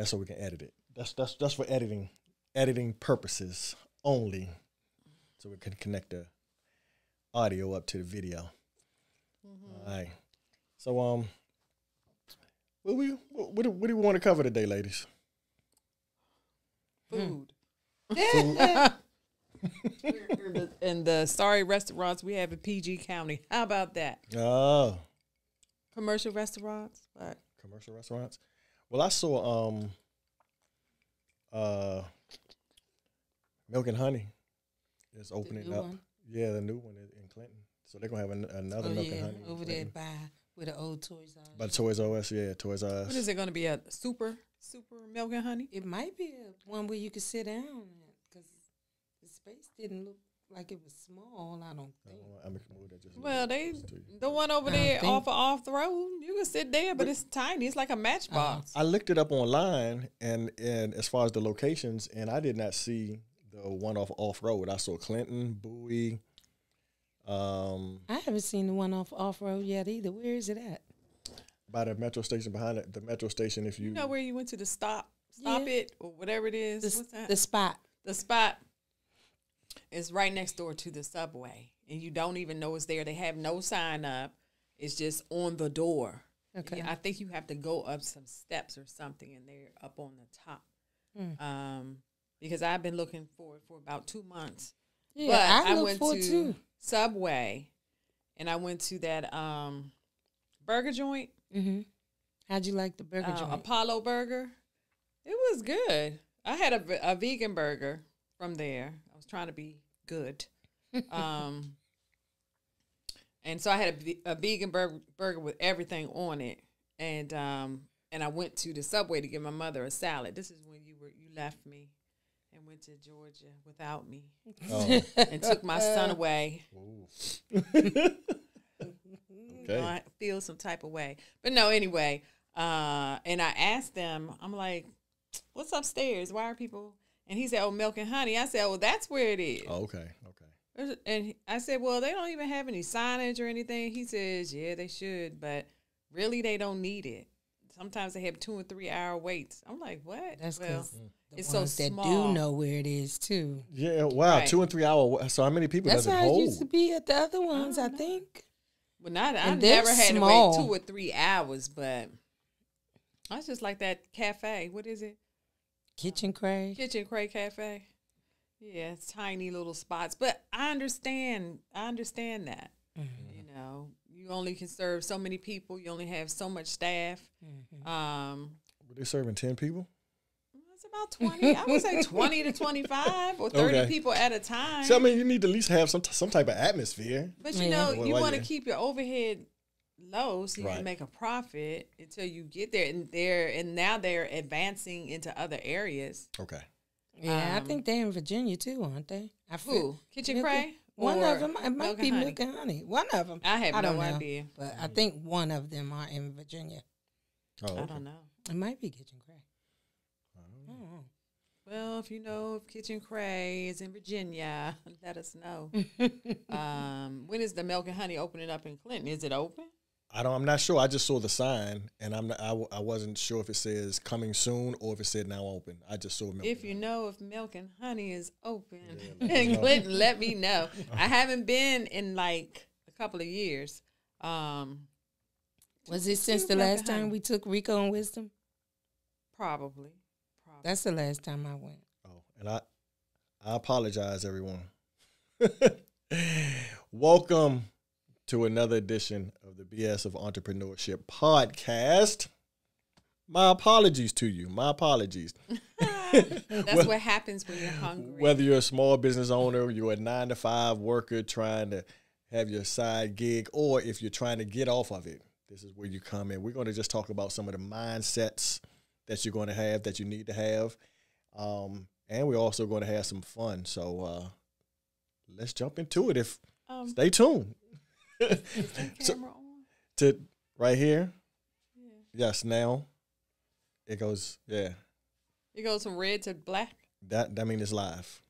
That's so we can edit it. That's that's that's for editing editing purposes only. So we can connect the audio up to the video. All right. So um what we what, what, do, what do we want to cover today, ladies? Food. Food. and the sorry restaurants we have in PG County. How about that? Oh, Commercial restaurants, but commercial restaurants. Well, I saw um uh Milk and Honey is opening new up. one? Yeah, the new one in in Clinton. So they're gonna have an, another Oh Milk yeah, and Honey over there Clinton. by where the old Toys R. Us. But Toys R Us, yeah, Toys R Us. what is it going to be? A super super milk and honey? It might be a, one where you could sit down because the space didn't look like it was small. I don't think. I'm gonna move that just Well, they closer to the one over there think- off of off the road. You can sit there, but it's tiny. It's like a matchbox. I looked it up online, and and as far as the locations, and I did not see the one off off road. I saw Clinton, Bowie. Um, I haven't seen the one off off road yet either. Where is it at? by the metro station behind it, the metro station. If you, you know where you went to the stop, stop Yeah. it or whatever it is. The, What's that? the spot. the spot is right next door to the subway, and you don't even know it's there. They have no sign up. It's just on the door. Okay. Yeah, I think you have to go up some steps or something, and they're up on the top. Mm. Um, because I've been looking for it for about two months. Yeah, but I, look went for to too. Subway, and I went to that um, burger joint, hmm How'd you like the burger uh, joint? Apollo Burger. It was good. I had a, a vegan burger from there. I was trying to be good. Um, and so I had a, a vegan burger, burger with everything on it. And um, and I went to the subway to get my mother a salad. This is when you were you left me and went to Georgia without me oh, and took my son away. ooh. You know, I feel some type of way. But no, anyway. Uh, and I asked them, I'm like, what's upstairs? Why are people? And he said, oh, milk and honey. I said, well, that's where it is. Oh, okay, okay. And I said, well, they don't even have any signage or anything. He says, yeah, they should, but really they don't need it. Sometimes they have two and three hour waits. I'm like, what? That's well, because mm. the it's so ones that small. do know where it is too. Yeah, wow, Right. two and three hour. So how many people That's does it how it used to be at the other ones. I, don't think. Well, not I And they're never had small. to wait two or three hours, but I was just like that cafe. What is it? Kitchen Cray. Kitchen Cray Cafe. Yeah, it's tiny little spots, but I understand. I understand that. Mm-hmm. You know, you only can serve so many people. You only have so much staff. Mm-hmm. Um, Were they serving ten people? it's about twenty. I would say twenty to twenty-five or thirty Okay. people at a time. So I mean, you need to at least have some some type of atmosphere. But you Yeah. know, Well, you why want to you- keep your overhead low so you Right. can make a profit until you get there. And they're and now they're advancing into other areas. Okay. Yeah, I Um, think they're in Virginia too, aren't they? I feel- Who? Kitchen Cray? One of them. It might Milk be Honey? Milk and Honey. One of them. I have I don't no know. idea. But I think one of them are in Virginia. Oh, I don't know. It might be Kitchen Cray. Oh. I don't know. Well, if you know if Kitchen Cray is in Virginia, let us know. um, when is the Milk and Honey opening up in Clinton? Is it open? I don't. I'm not sure. I just saw the sign, and I'm. Not, I, w- I wasn't sure if it says coming soon or if it said now open. I just saw milk. If you know if Milk and Honey is open Yeah, let in. Clinton, let me know. I haven't been in like a couple of years. Um, Was it since the last time Honey. we took Rico and Wisdom? probably. Probably. That's the last time I went. Oh, and I, I apologize, everyone. Welcome to another edition of the BS of Entrepreneurship podcast. My apologies to you. My apologies. That's Well- what happens when you're hungry. Whether you're a small business owner, you're a nine to five worker trying to have your side gig, or if you're trying to get off of it, this is where you come in. We're going to just talk about some of the mindsets that you're going to have, that you need to have. Um, and we're also going to have some fun. So uh, let's jump into it. If um, stay tuned So- on? to right here. Yeah. Yes, now it goes. Yeah, It goes from red to black. that that means it's live.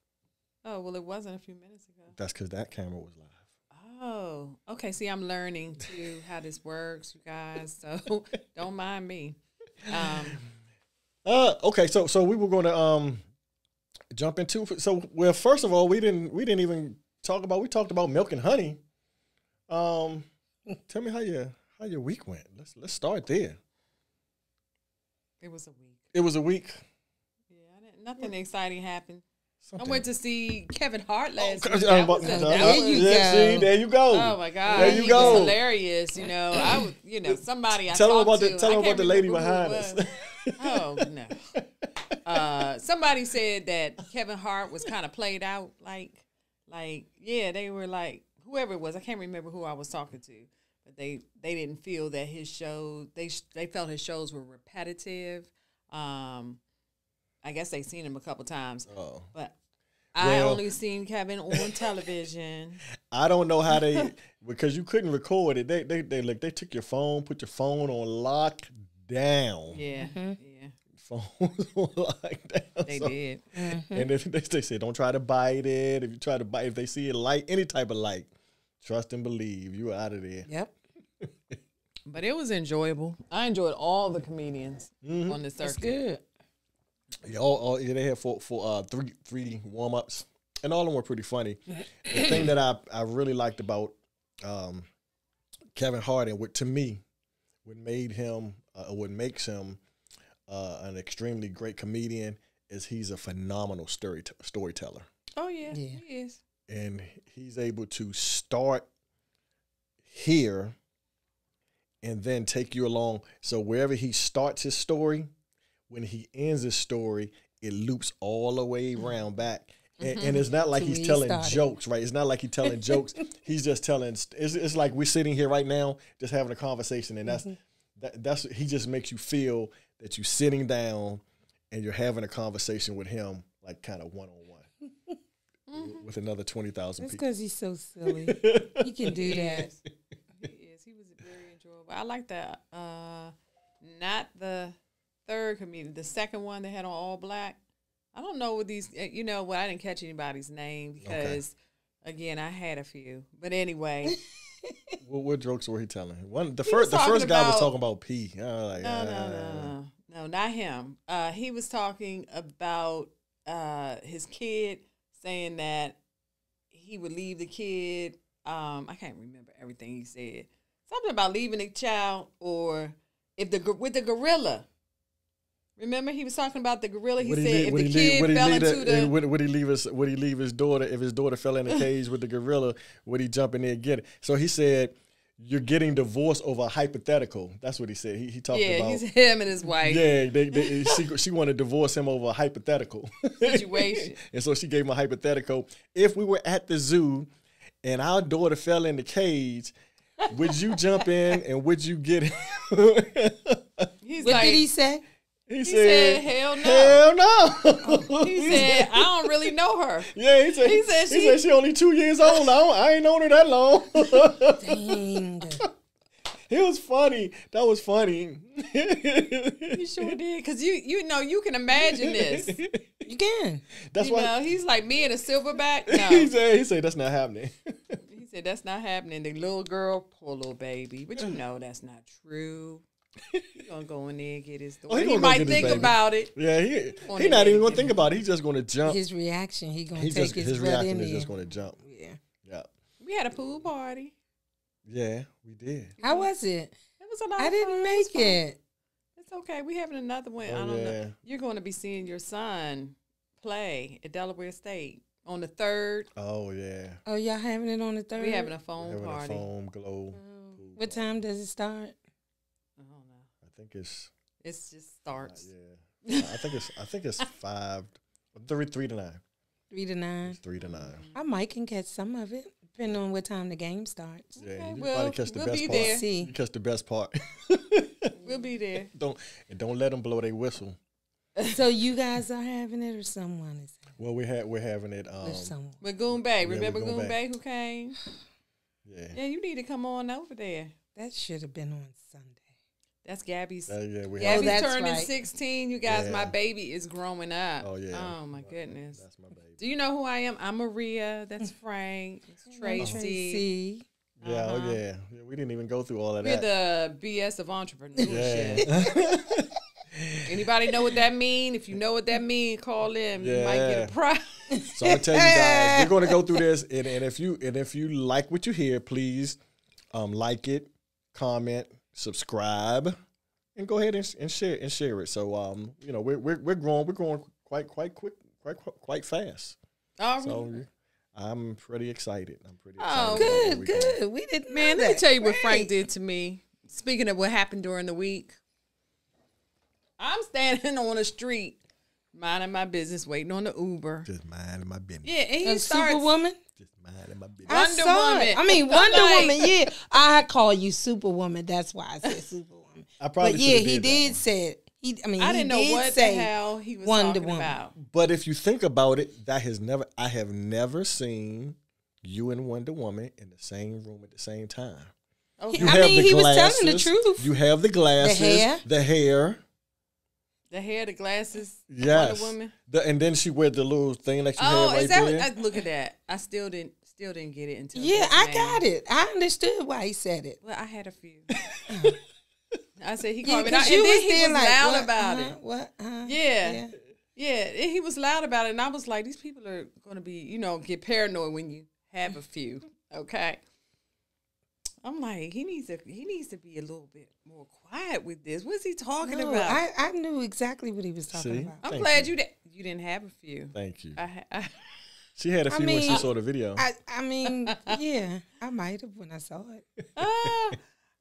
Oh well, it wasn't a few minutes ago. That's because that camera was live. Oh, okay. See, I'm learning how this works, you guys. So don't mind me. Um, Uh, okay, so so we were going to um jump into so well. First of all, we didn't we didn't even talk about we talked about milk and honey. Um, tell me how your how your week went. Let's let's start there. It was a week. It was a week. Yeah, I didn't, nothing exciting happened. Something. I went to see Kevin Hart last Oh, week. That was a- there you yeah, go. See, there you go. Oh my god, There you he go. was hilarious. You know, I was, you know, somebody I tell them talked about to, the tell them about the lady remember who it behind us. Oh no. Uh, somebody said that Kevin Hart was kind of played out, like, like yeah, they were like whoever it was. I can't remember who I was talking to, but they they didn't feel that his show they they felt his shows were repetitive. Um, I guess they seen him a couple times, oh. but I Well- only seen Kevin on television. I don't know how they because you couldn't record it. They they they like they took your phone, put your phone on lockdown. Yeah, yeah, Phone was on lockdown. they so- did. And if they, they say don't try to bite it. If you try to bite, if they see it light, any type of light, trust and believe you out of there. Yep. But it was enjoyable. I enjoyed all the comedians Mm-hmm. on the That's circuit. good. Yeah, all, all, yeah, they had four, four, uh, three, three warm ups, and all of them were pretty funny. the thing that I, I really liked about um, Kevin Hart and what to me, what made him, uh, what makes him uh, an extremely great comedian is he's a phenomenal story storyteller, Oh yeah, Yeah. he is. And he's able to start here and then take you along. So wherever he starts his story, when he ends his story, it loops all the way around back. And, and it's not like To he's telling started. jokes, right? It's not like he's telling jokes. He's just telling. It's, it's like we're sitting here right now, just having a conversation, and that's mm-hmm. that, that's he just makes you feel that you're sitting down and you're having a conversation with him, like kind of one on one, with another twenty thousand That's people. because he's so silly. he can do that. He is. He was very enjoyable. I like that. Uh, not the third comedian, the second one they had on all black. I don't know what these. uh, You know what? I didn't catch anybody's name because, again, I had a few. But anyway, What, what jokes were he telling? One, the He first, the first talking guy was talking about pee. Like, no, no, ah. no, no, no, not him. Uh, he was talking about uh, his kid saying that he would leave the kid. Um, I can't remember everything he said. Something about leaving the child, or if the with the gorilla. Remember, he was talking about the gorilla. He Would said leave- if the he kid he fell into the- the would, would he leave his would he leave his daughter if his daughter fell in the cage with the gorilla would he jump in there and get it so he said you're getting divorced over a hypothetical. That's what he said. He, he talked about yeah, about he's him and his wife. Yeah they, they, she, she wanted to divorce him over a hypothetical. Situation. and so she gave him a hypothetical. If we were at the zoo and our daughter fell in the cage would you jump in and would you get it He's What like, did he say? He, said, "Hell no." hell no he said, I don't really know her. Yeah, he said. He He said said, she- he said she only two years old. I, don't, I ain't known her that long. Dang. it was funny. That was funny. you sure did, cause you you know you can imagine this. You can. That's you why know, he's like me in a silverback. No. he said. He said that's not happening. he said that's not happening. The little girl, poor little baby, but you know that's not true. He gonna go in there and get his daughter. he he gonna go might get his think baby. about it. yeah, he he not even gonna think about it. He's just gonna jump. His reaction, he gonna He take just his, his butt reaction in is there. just gonna jump. Yeah. Yeah, We had a pool party. yeah, we did. How was it? It was a lot. I of didn't fun. make it. It's okay. We're having another one. Oh, I Oh, don't yeah. know. You're going to be seeing your son play at Delaware State on the third. Oh yeah, Oh, y'all having it on the third? We having a We're phone having party. a foam glow. Oh. What time does it start? I don't know. I think it's It's just uh, starts. yeah. I think it's I think it's five, three three to nine. Three to nine. It's three to nine. I might can catch some of it, depending on what time the game starts. Yeah, Okay, you well, probably catch the we'll best be part. there. See. You catch the best part. We'll be there. don't and don't let them blow their whistle. so you guys are having it, or someone is Well, we had we're having it. Um, with someone? With Goon Bay. with Remember Goon Goon Bay. Bay who came? yeah, Yeah, you need to come on over there. That should have been on Sunday. Uh, That's Gabby's. yeah, we Oh, have. Gabby's that's turning right. 16. You guys, my baby is growing up. Oh yeah. Oh, my goodness. That's my baby. Do you know who I am? I'm Maria. That's Frank. It's Tracy. Tracy. Yeah, Uh-huh. oh yeah. yeah. We didn't even go through all of that. We're that. the BS of entrepreneurship. yeah. Anybody know what that mean? If you know what that mean, call in. Yeah. You might get a prize. So I'm tell you guys, we're going to go through this, and, and if you and if you like what you hear, please um, like it, comment, subscribe, and go ahead and, and share and share it. So um, you know, we're we're, we're growing, we're growing quite quite quick, quite quite fast. All So right. I'm pretty excited. I'm pretty Oh, excited. about where Good, we going. good. We didn't Man, let me tell you what Frank did to me. Speaking of what happened during the week, I'm standing on the street, minding my business, waiting on the Uber. Just minding my business. Yeah, and he A starts. Superwoman. Just minding my business. I Wonder saw Woman. It. I mean, Wonder like- Woman. Yeah, I call you Superwoman. That's why I said Superwoman. I probably but yeah, he did one. say it. He, I mean, I he didn't know did what the hell he was Wonder talking Woman. about. But if you think about it, that has never I have never seen you and Wonder Woman in the same room at the same time. Oh, okay. You I have mean, the he was telling the truth. You have the glasses, the hair. the hair. The hair, the glasses, Yes. Wonder Woman. The, and then she wear the little thing that you Oh, have right is that there. what? I, look at that. I still didn't, still didn't get it until. Yeah, I now. got it. I understood why he said it. Well, I had a few. I said he Yeah, called me, and, and you then was he was like, loud what, about uh, it. What? Uh, Yeah. Yeah, and he was loud about it, and I was like, these people are going to be, you know, get paranoid when you have a few. Okay. I'm like, he needs to, he needs to be a little bit more quiet with this. What's he talking No, about? I, I knew exactly what he was talking See? about. I'm Thank glad you. you did, you didn't have a few. Thank you. I, I, She had a few when she saw the video. I, I mean, yeah, I might have when I saw it. ah,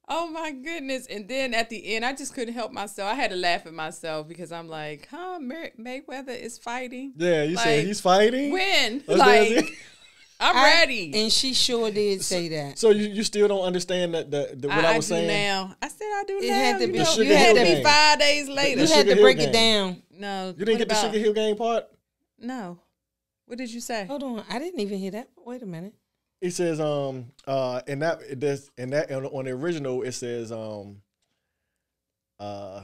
oh my goodness! And then at the end, I just couldn't help myself. I had to laugh at myself because I'm like, huh, May- Mayweather is fighting. yeah, you said he's fighting. When? That's like, I I'm I- ready. And she sure did say that. So you, you still don't understand that the, the what I, I, was do saying? now. I said I do It now. had to you know, you had to be five days later. You The had to break game. it down. no, You didn't what get the Sugar Hill game part? No. What did you say? Hold on, I didn't even hear that. Wait a minute. It says um uh in that it does in that on, on the original it says um uh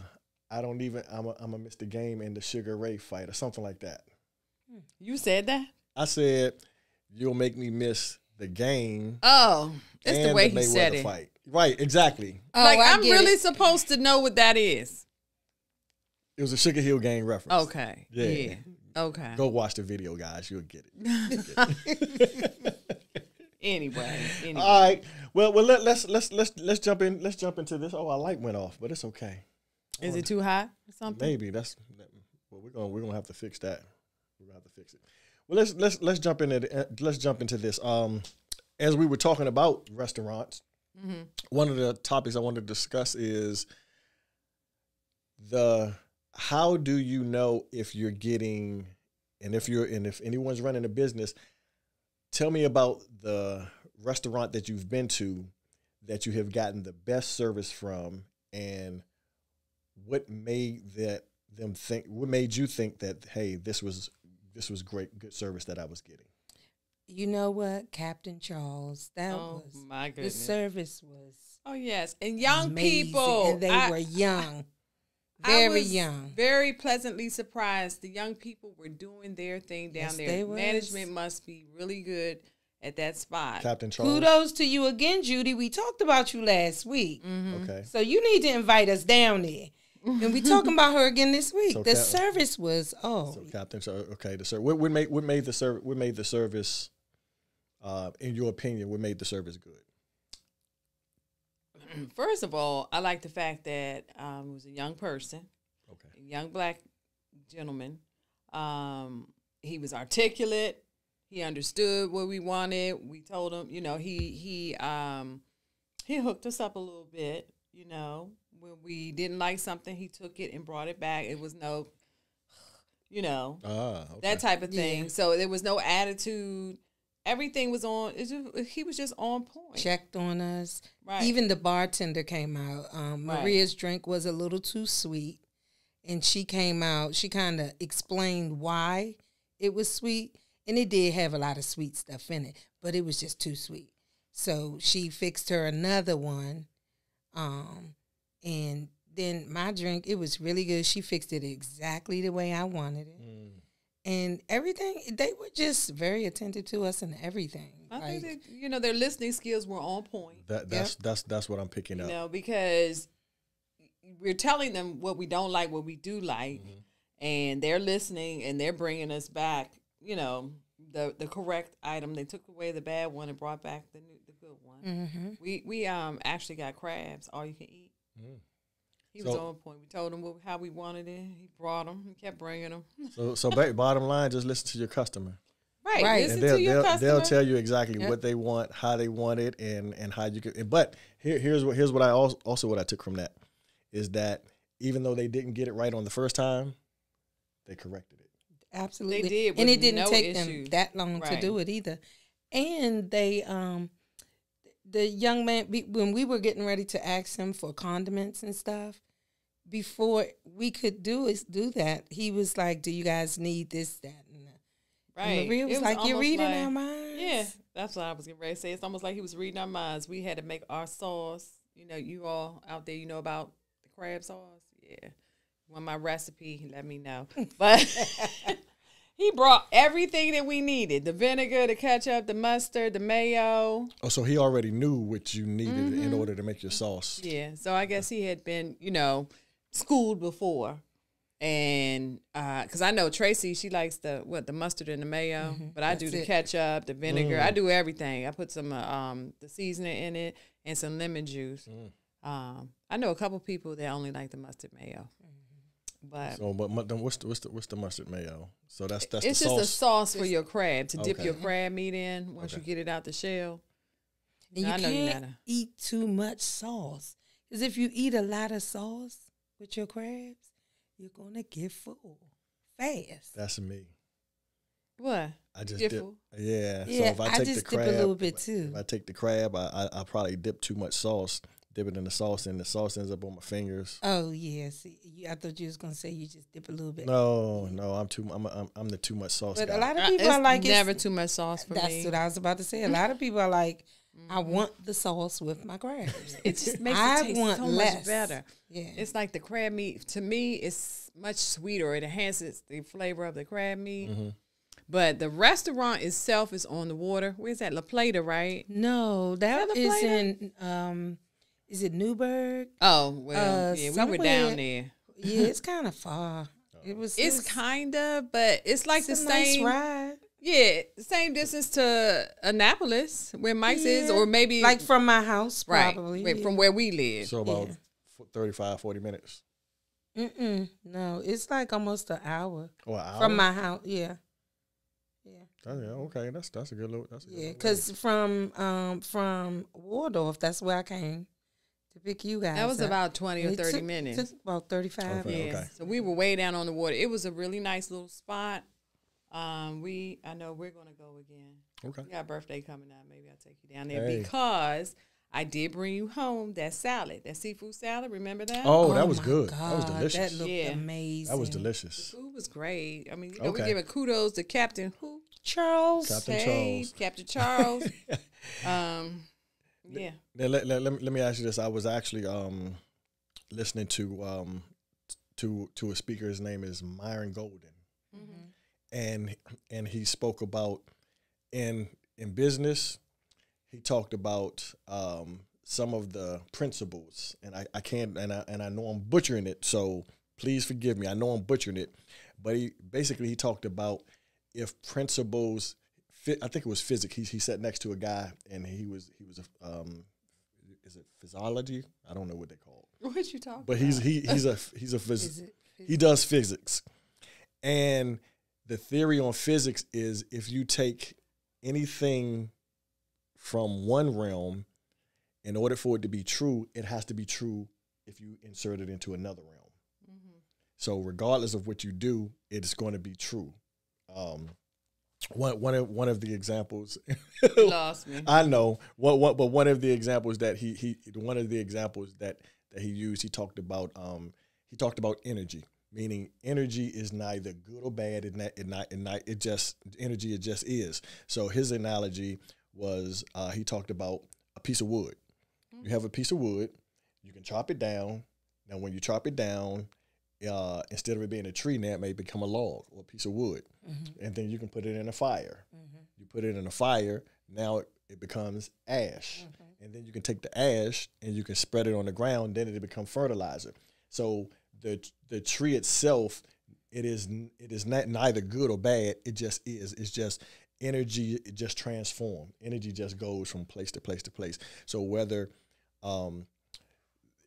I don't even I'm a, I'm a miss the game in the Sugar Ray fight or something like that. You said that? I said you'll make me miss the game. Oh, it's the and way he Mayweather said it. Fight. Right, exactly. like Oh, I I'm really it. supposed to know what that is. It was a Sugar Hill Gang reference. Okay. Yeah. Yeah. Okay. Go watch the video, guys. You'll get it. Anyway. Anyway. All right. Well, well let, let's let's let's let's jump in. Let's jump into this. Oh, our light went off, but it's okay. is it too hot or something? Maybe that's well. We're gonna we're gonna have to fix that. We're gonna have to fix it. Well, let's let's let's jump into the, let's jump into this. Um, as we were talking about restaurants, Mm-hmm. one of the topics I wanted to discuss is the how do you know if you're getting and if you're and if anyone's running a business. Tell me about the restaurant that you've been to that you have gotten the best service from and what made that them think what made you think that hey this was this was great good service that I was getting You know what, Captain Charles? That Oh was my goodness the service was Oh yes, and young amazing, people. and they I- were young, I very was young. Very pleasantly surprised. The young people were doing their thing down Yes, there. they was. Management must be really good at that spot. Captain Charles Kudos to you again, Judy. We talked about you last week, Mm-hmm. okay so you need to invite us down there. And we talking about her again this week. So the Cap- service was oh, so Captain Charles okay the service what, what made what made the service what made the service uh in your opinion what made the service good First of all, I like the fact that um, it was a young person, okay a young black gentleman. Um, he was articulate. He understood what we wanted. We told him, you know, he he um, he hooked us up a little bit. You know, when we didn't like something, he took it and brought it back. It was no, you know, ah okay. that type of thing. Yeah. So there was no attitude. Everything was on. It's just, he was just on point. checked on us. Right. Even the bartender came out. Um, Right. Maria's drink was a little too sweet, and she came out. She kind of explained why it was sweet, and it did have a lot of sweet stuff in it, but it was just too sweet. So she fixed her another one, um, and then my drink it was really good. She fixed it exactly the way I wanted it, Mm. And everything. They were just very attentive to us and everything. I like, think that, you know their listening skills were on point. that that's that's that's what I'm picking You up know because we're telling them what we don't like, what we do like, and they're listening and they're bringing us back. You know, the the correct item. They took away the bad one and brought back the new, the good one. Mm-hmm. We we um actually got crabs, all you can eat. He was on point. We told him what, how we wanted it. He brought them. He kept bringing them. So, so ba- bottom line, just listen to your customer, Right. Right. Listen and they'll to your they'll, customer. they'll tell you exactly Yep. what they want, how they want it, and and how you can. But here, here's what here's what I also also what I took from that is that even though they didn't get it right on the first time, they corrected it. Absolutely. they did and it didn't no take them that long to do it either. And they um the young man when we were getting ready to ask him for condiments and stuff before we could do is do that he was like do you guys need this that and that right. and Maria It was, like you're reading like- our minds Yeah, that's what I was getting ready to say. It's almost like he was reading our minds. We had to make our sauce. You know, you all out there, you know about the crab sauce. Yeah, want my recipe? Let me know. But he brought everything that we needed: the vinegar, the ketchup, the mustard, the mayo. Oh, so he already knew what you needed in Mm-hmm. order to make your sauce. Yeah, so I guess he had been, you know, schooled before. And because I know Tracy, she likes the what the mustard and the mayo, but I do the it. ketchup, the vinegar. I do everything. I put some uh, um the seasoning in it and some lemon juice. Um, I know a couple people that only like the mustard mayo, but So, but mu- what's the what's the what's the mustard mayo? So that's that's it's the just sauce. a sauce for your crab to dip Okay. your crab meat in once Okay. you get it out the shell. and I you know you're can't not eat too much sauce because if you eat a lot of sauce with your crabs you're gonna get full fast That's me. What? I just Get dip. Yeah. Yeah, so if I I take just the dip a crab, little bit too. If I take the crab, I, I I probably dip too much sauce. Dip it in the sauce, and the sauce ends up on my fingers. oh yeah see you, i thought you was gonna say you just dip a little bit No, no, I'm too. I'm I'm, I'm the too much sauce But guy. a lot of Uh, people it's are like it's- never too much sauce for That's me. what I was about to say. A lot of people are like, I want the sauce with my crabs. It just makes I it taste want so less. much better. Yeah. It's like the crab meat. To me, it's much sweeter. It enhances the flavor of the crab meat. Mm-hmm. But the restaurant itself is on the water. Where's that? La Plata, right? no, that Is that a is in um, is it Newburg? Oh well, Uh, yeah, we were down there. Yeah, it's kind of far. It was. It's it was- kind of, but it's like it's the a nice same. ride. Yeah, same distance to Annapolis, where Mike's is, or maybe like from my house, right probably. wait, yeah. from where we live. so about Yeah. 35, 40 minutes. Mm-mm, no, it's like almost an hour Or an hour. from my house. Yeah, yeah, Oh, yeah, okay, that's that's a good little. That's a good yeah. Because from um from Waldorf, that's where I came to pick you guys. that was up. about twenty or It thirty took- minutes. took about thirty five. Okay. Yeah. So we were way down on the water. It was a really nice little spot. Um, we I know we're gonna go again. Okay. We got a birthday coming up. Maybe I'll take you down there Hey. because I did bring you home that salad, that seafood salad. Remember that? Oh, that was my good. that was delicious. That looked Yeah. amazing. That was The delicious. food was great. I mean, you know, Okay. we giving kudos to Captain who? Charles. Captain Hey, Charles. Captain Charles. um, yeah. Now, let, let, let, me, let me ask you this. I was actually um, listening to um, to to a speaker. His name is Myron Golden, and and he spoke about in in business. He talked about um, some of the principles, and I, I can't and I and I know I'm butchering it, so please forgive me. I know I'm butchering it, but he basically he talked about if principles. I think it was physics. He he sat next to a guy, and he was he was a um, is it physiology? I don't know what they call it, What you talking? but he's he he's a he's a phys- he does physics, and the theory on physics is if you take anything from one realm, in order for it to be true, it has to be true if you insert it into another realm. So regardless of what you do, it's going to be true. Um, one one of one of the examples lost me. I know what what, but one of the examples that he he one of the examples that that he used, he talked about um he talked about energy, meaning energy is neither good or bad, and that it not it not it just energy it just is. So his analogy was uh, he talked about a piece of wood. You have a piece of wood, you can chop it down. Now when you chop it down, uh, instead of it being a tree, now it may become a log or a piece of wood, and then you can put it in a fire. You put it in a fire. Now it, it becomes ash, and then you can take the ash and you can spread it on the ground. Then it become fertilizer. So the the tree itself, it is it is not neither good or bad. It just is. It's just energy. It just transform. Energy just goes from place to place to place. So whether um,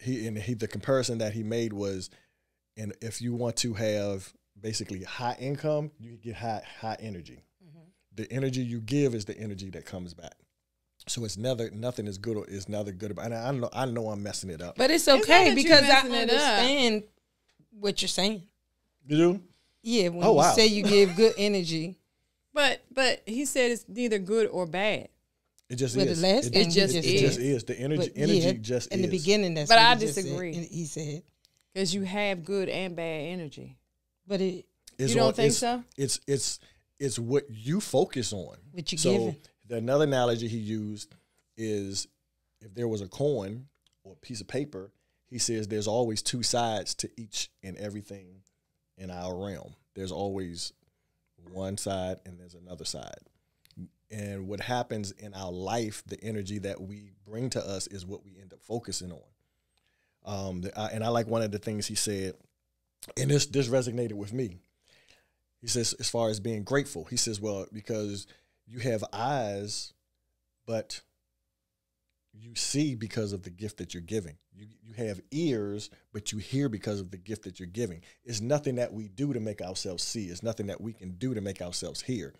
he and he the comparison that he made was, and if you want to have basically high income, you get high high energy. The energy you give is the energy that comes back. So it's never nothing is good or is never good about. And I know I know I'm messing it up. But it's okay that you because I messing up. understand what you're saying. You do? Yeah, when Oh, you wow. say you give good energy, But but he said it's neither good or bad. It just Well, the is. last it, It just it, is. just is. The energy but energy yeah, just in is. the beginning, that's But what I he just said. disagree. He said, Because you have good and bad energy. but it It's You don't on- think it's, so? It's it's it's what you focus on. What you so giving. the another analogy he used is if there was a coin or a piece of paper, he says there's always two sides to each and everything in our realm. There's always one side and there's another side. And what happens in our life, the energy that we bring to us is what we end up focusing on. Um, and I like one of the things he said, and this this resonated with me. He says, as far as being grateful, he says, well, because you have eyes, but you see because of the gift that you're giving. You you have ears, but you hear because of the gift that you're giving. It's nothing that we do to make ourselves see. It's nothing that we can do to make ourselves hear.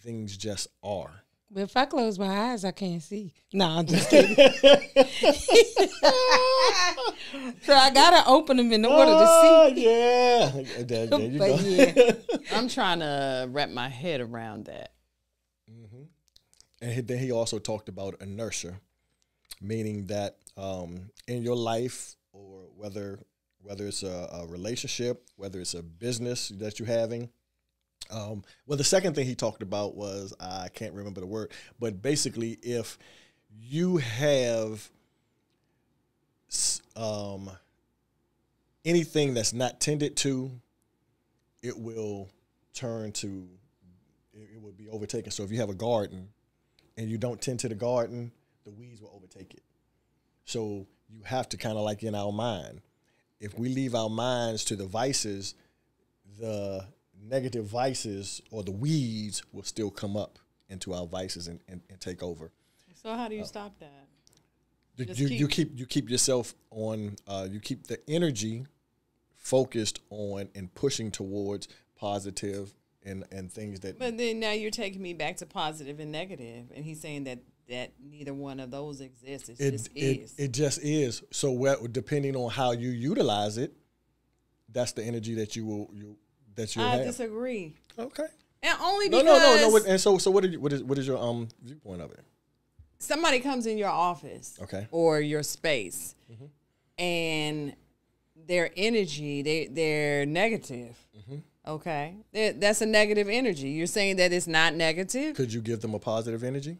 Things just are. But if I close my eyes, I can't see. No, I'm just kidding. so I gotta open them in order to Oh, see. yeah. There, there you But go. yeah. I'm trying to wrap my head around that. Mm -hmm. And then he also talked about inertia, meaning that um, in your life, or whether whether it's a, a relationship, whether it's a business that you're having. Um, well, the second thing he talked about was I can't remember the word, but basically, if you have um, anything that's not tended to, it will turn to it, it will be overtaken. So if you have a garden and you don't tend to the garden, the weeds will overtake it. So you have to kind of like in our mind, if we leave our minds to the vices, the negative vices or the weeds will still come up into our vices and, and, and take over. So how do you stop that? You, you, keep- you keep you keep yourself on. Uh, you keep the energy focused on and pushing towards positive and and things that But then now you're taking me back to positive and negative, and he's saying that that neither one of those exists. It, it, just it, is. it just is. So what, depending on how you utilize it, that's the energy that you will you that you'll I have. disagree, Okay. and only because no, no, no. What, and so, so what? Did you, what is what is your um viewpoint of it? somebody comes in your office, Okay. or your space, Mm-hmm. and their energy, they they're negative. Mm-hmm. Okay, That- that's a negative energy. You're saying that it's not negative. Could you give them a positive energy?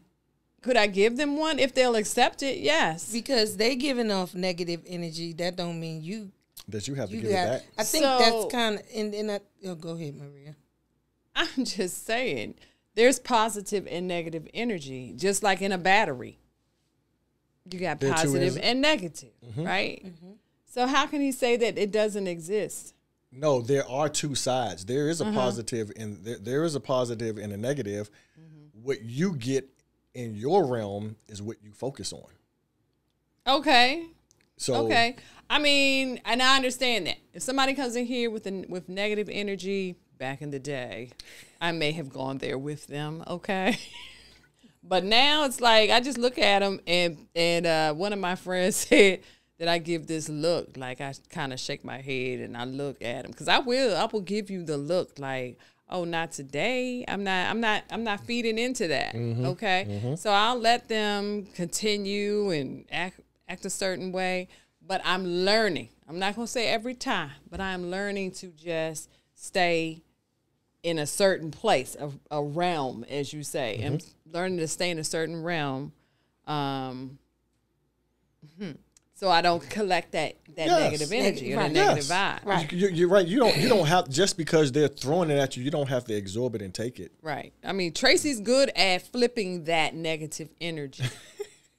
Could I give them one if they'll accept it? Yes. Because they giving off negative energy, that don't mean you That you have to you give got. it back. I think So- that's kind of and and I, oh, go ahead, Maria. I'm just saying, there's positive and negative energy, just like in a battery. You got There too positive is- and negative, right? So how can he say that it doesn't exist? No, there are two sides. There is a Uh-huh. positive and there, there is a positive and a negative. Mm-hmm. What you get in your realm is what you focus on. Okay, So okay. I mean, and I understand that if somebody comes in here with an, with negative energy, back in the day, I may have gone there with them. Okay. But now it's like I just look at them and and uh, one of my friends said that I give this look like I kind of shake my head and I look at them because I will I will give you the look like oh not today. I'm not I'm not I'm not feeding into that. Okay? So I'll let them continue and act act a certain way but I'm learning. I'm not gonna say every time but I'm learning to just stay in a certain place, a, a realm, as you say, and Mm-hmm. learning to stay in a certain realm, um, mhm. So I don't collect that that Yes. negative energy or Right. the negative Yes. vibe. Right. You, you're right. You don't. You don't have just because they're throwing it at you. You don't have to absorb it and take it. Right. I mean, Tracy's good at flipping that negative energy.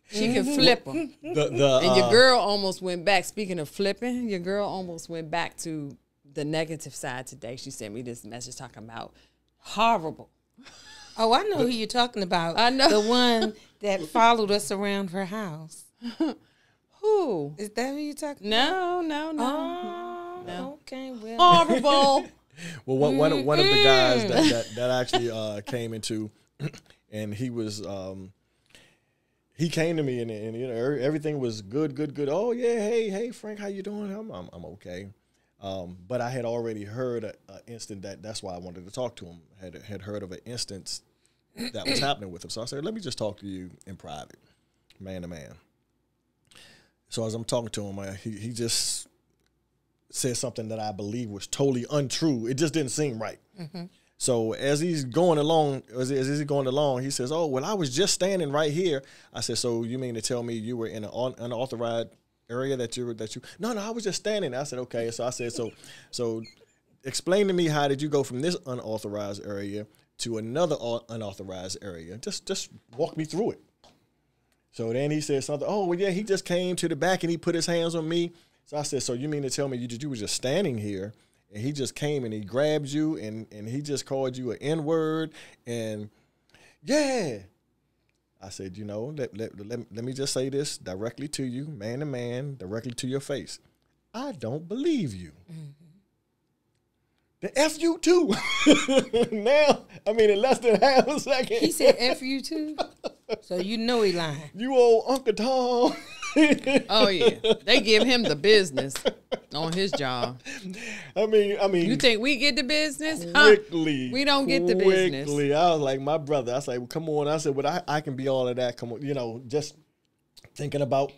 She can flip them. The, the, And your uh, girl almost went back. Speaking of flipping, your girl almost went back to the negative side today. She sent me this message talking about horrible. Oh, I know who you're talking about. I know. the one that followed us around her house. Who? Is that who you're talking? No, no, no. Oh, No. okay. Well, Horrible. Well, one, one, of- the guys that, that, that actually uh, came into, and he was, um, he came to me and, and you know everything was good, good, good. Oh yeah, hey, hey, Frank, how you doing? I'm, I'm, I'm okay. Um, but I had already heard an instant that that's why I wanted to talk to him. Had had heard of an instance that was happening with him. So I said, let me just talk to you in private, man to man. So as I'm talking to him, I, he he just said something that I believe was totally untrue. It just didn't seem right. Mm-hmm. So as he's going along, as, as he's going along, he says, "Oh, well, I was just standing right here." I said, "So you mean to tell me you were in an unauthorized area that you were that you?" No, no, I was just standing. I said, "Okay." So I said, "So, so explain to me how did you go from this unauthorized area to another unauthorized area? Just just walk me through it." So then he said something. Oh, well, yeah, he just came to the back and he put his hands on me. So I said, so you mean to tell me you, you were just standing here and he just came and he grabbed you and, and he just called you an N word and yeah. I said, you know, let, let, let, let me just say this directly to you, man to man, directly to your face. I don't believe you. Mm-hmm. The F you too. now, I mean, in less than half a second. he said "f you too," so you know he lying. You old Uncle Tom. Oh yeah, they give him the business on his job. I mean, I mean, You think we get the business? Huh? quickly. We don't get the business. Quickly, I was like, my brother. I said, well, come on. I said, well, I, I can be all of that. Come on, you know, just thinking about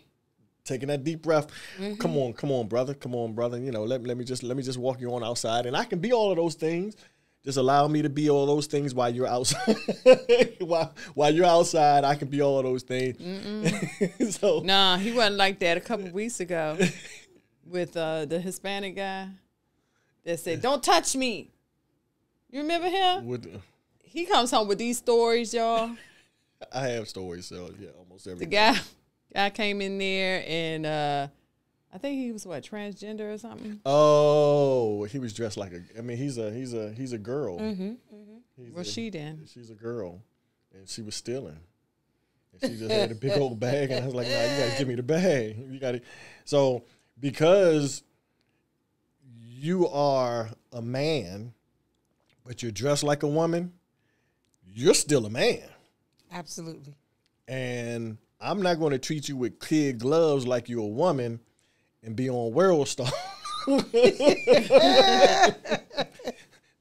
taking that deep breath. Mm-hmm. Come on, come on, brother. Come on, brother. You know, let, let me just let me just walk you on outside, and I can be all of those things. Just allow me to be all those things while you're outside. while while you're outside, I can be all of those things. so Nah, he wasn't like that a couple weeks ago with uh, the Hispanic guy that said, "Don't touch me." You remember him? with, the He comes home with these stories, y'all. I have stories, so yeah, almost every The guy, guy came in there and uh, I think he was what transgender or something. Oh, he was dressed like a. I mean, he's a he's a he's a girl. Mm-hmm. He's Was a- she then? She's a girl, and she was stealing. And she just had a big old bag, and I was like, "Nah, you gotta give me the bag. You gotta." So because you are a man, but you're dressed like a woman, you're still a man, Absolutely. and I'm not going to treat you with kid gloves like you're a woman and be on World Star.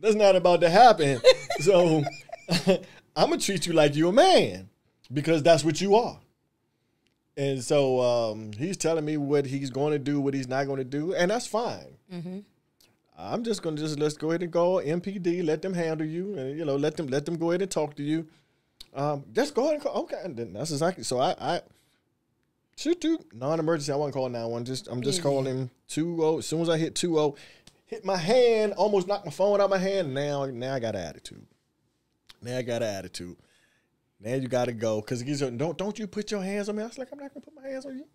That's not about to happen. So I'm gonna treat you like you're a man because that's what you are. And so um, he's telling me what he's going to do, what he's not going to do, and that's fine. I'm just gonna just let's go ahead and go MPD, let them handle you, and you know let them let them go ahead and talk to you. Um, just go ahead and call. Okay, and then that's exactly. So I, I shoot do non-emergency. I wasn't calling nine one. Just I'm just calling him two zero. As soon as I hit two zero, hit my hand, almost knocked my phone out of my hand. Now now I got an attitude. Now I got an attitude. Now you got to go because he's like, don't don't you put your hands on me. I was like, I'm not gonna put my hands on you.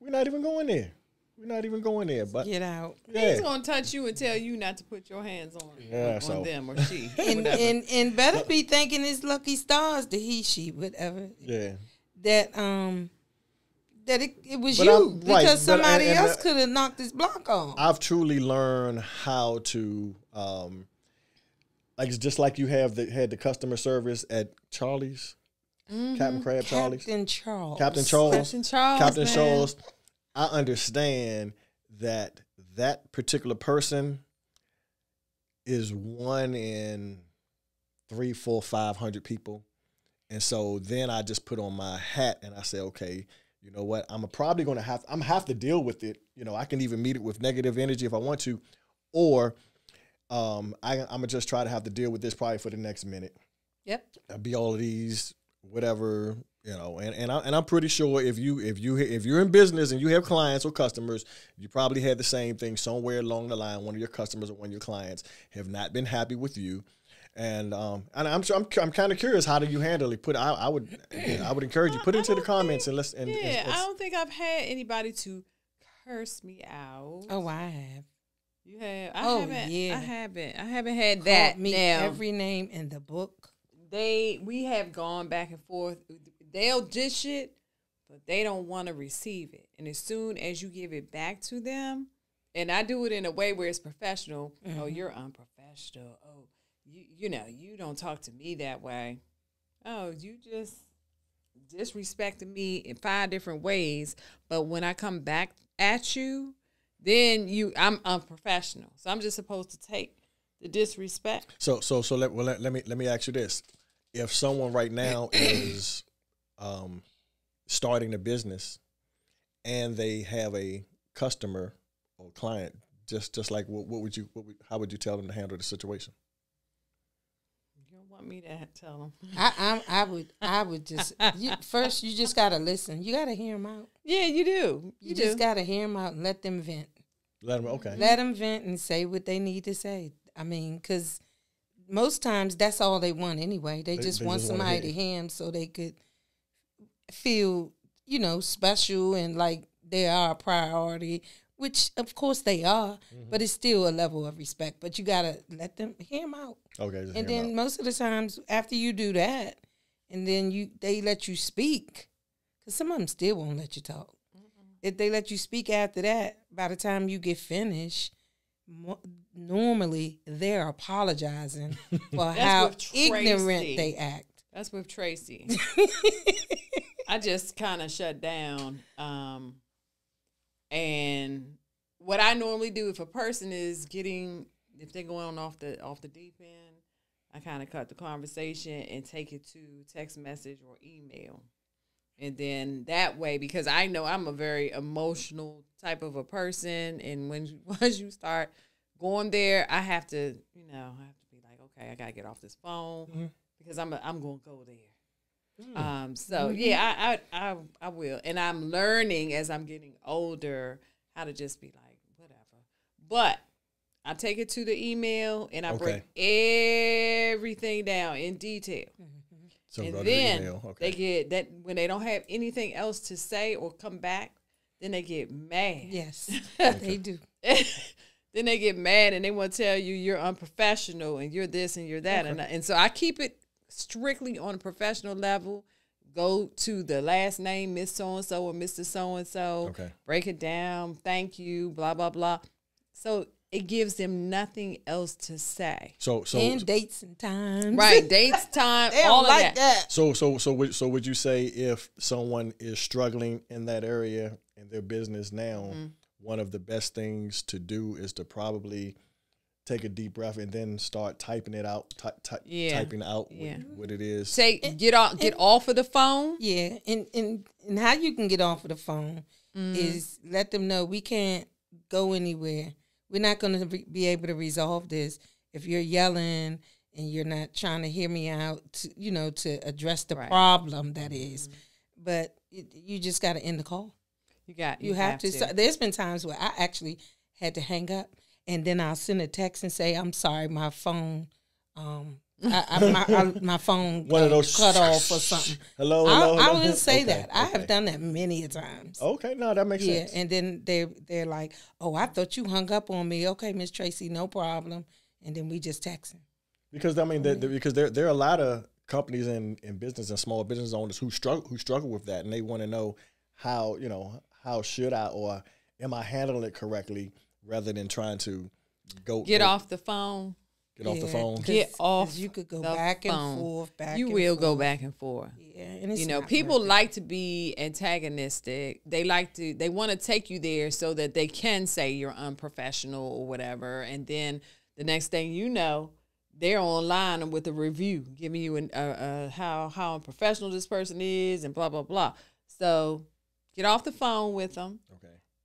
We're not even going there. We're not even going there. But Get out. yeah, He's gonna touch you and tell you not to put your hands on, Yeah, on so- them or she. And, and and better be thanking his lucky stars, the he, she, whatever. yeah. That um that it, it was But you I'm- right, because but- and- somebody and, else uh, could have knocked his block off. I've truly learned how to um like it's just like you have the had the customer service at Charlie's, Captain Crab Charlie's, Captain Charles. Captain Charles, Captain Charles, Captain. Charles. I understand that that particular person is one in three, four, five hundred people, and so then I just put on my hat and I say, okay, you know what? I'm probably going to have I'm have to deal with it. You know, I can even meet it with negative energy if I want to, or um, I, I'm gonna just try to have to deal with this probably for the next minute. Yep. I'll be all of these whatever you know and and, I, and i'm pretty sure if you if you if you're in business and you have clients or customers you probably had the same thing somewhere along the line one of your customers or one of your clients have not been happy with you And um, and I'm sure I'm, I'm kind of curious. How do you handle it? Put I, I would I would encourage you put it into the comments think- and let's and, and- yeah, and- I don't think I've had anybody to curse me out. Oh, I have. You have? I Oh, haven't. yeah. I haven't. I haven't had Called that. me now every name in the book. they we have gone back and forth. They'll dish it, but they don't want to receive it. And as soon as you give it back to them, and I do it in a way where it's professional. Oh, Mm-hmm. you're unprofessional. Oh, you you know you don't talk to me that way. Oh, you just disrespected me in five different ways. But when I come back at you, then you I'm unprofessional. So I'm just supposed to take the disrespect. So so so let well let, let me let me ask you this: If someone right now is um, starting a business and they have a customer or client, just just like what, what would you what would, how would you tell them to handle the situation? You don't want me to tell them. I, I, I would, I would just you, first. You just gotta listen. You gotta hear them out. Yeah, you do. You, You, just gotta hear them out and let them vent. Let them okay. Let them vent and say what they need to say. I mean, because most times that's all they want anyway. They, They- just they want just somebody to hear them so they could feel, you know, special and like they are a priority. Which of course they are, Mm-hmm. but it's still a level of respect. But you gotta let them hear them out. okay, just and then out. most of the times after you do that and then you they let you speak because some of them still won't let you talk if they let you speak after that by the time you get finished mo- normally they're apologizing for how ignorant they act That's with Tracy. I just kind of shut down. Um, and what I normally do if a person is getting, if they're going off the off the deep end, I kind of cut the conversation and take it to text message or email. And then that way, because I know I'm a very emotional type of a person, and when you, once you start going there, I have to, you know, I have to be like, okay, I gotta get off this phone because I'm a, I'm gonna go there. Hmm. Um, so hmm. yeah, I, I I I will, and I'm learning as I'm getting older how to just be like whatever. But I take it to the email and I break everything down in detail. Mm-hmm, mm-hmm. so and go to the then email. they get that when they don't have anything else to say or come back, then they get mad. yes they do then they get mad and they want to tell you you're unprofessional and you're this and you're that and and so I keep it strictly on a professional level. Go to the last name, Miss So and So or Mister So and So. Okay. Break it down. Thank you. Blah blah blah. So it gives them nothing else to say. So so and dates and times Right? Dates, time, they all don't of like that. that. So so so would, so would you say if someone is struggling in that area in their business now, Mm-hmm. one of the best things to do is to probably take a deep breath and then start typing it out, ty- ty- Yeah. typing out what, Yeah. what it is. Say get off, get off of the phone. Yeah, and and and how you can get off of the phone Mm-hmm. is let them know we can't go anywhere. We're not going to be able to resolve this if you're yelling and you're not trying to hear me out. To, you know, to address the Right. problem that is. But it, you just got to end the call. You got. You, have, to. So there's been times where I actually had to hang up, and then I'll send a text and say, "I'm sorry, my phone." Um, I, I, my, I, my phone One of uh, those cut off or something. Hello, I, hello, I hello. will say Okay, that I have done that many a times. Okay, no, that makes yeah, sense. and then they they're like, "Oh, I thought you hung up on me." Okay, Miss Tracy, no problem. And then we just texting. Because I mean, the, the, because there there are a lot of companies in, in business and small business owners who struggle who struggle with that, and they want to know how you know how should I or am I handling it correctly, rather than trying to go Get go- off the phone. get off the phone. phone. 'cause- Get 'cause off You could go the back and phone. forth, back. you and will go back and forth. Yeah, and it's you know, people worth it. like to be antagonistic. They like to, they want to take you there so that they can say you're unprofessional or whatever. And then the next thing you know, they're online with a review giving you an, uh, uh, how how unprofessional this person is and blah blah blah. So get off the phone with them Okay.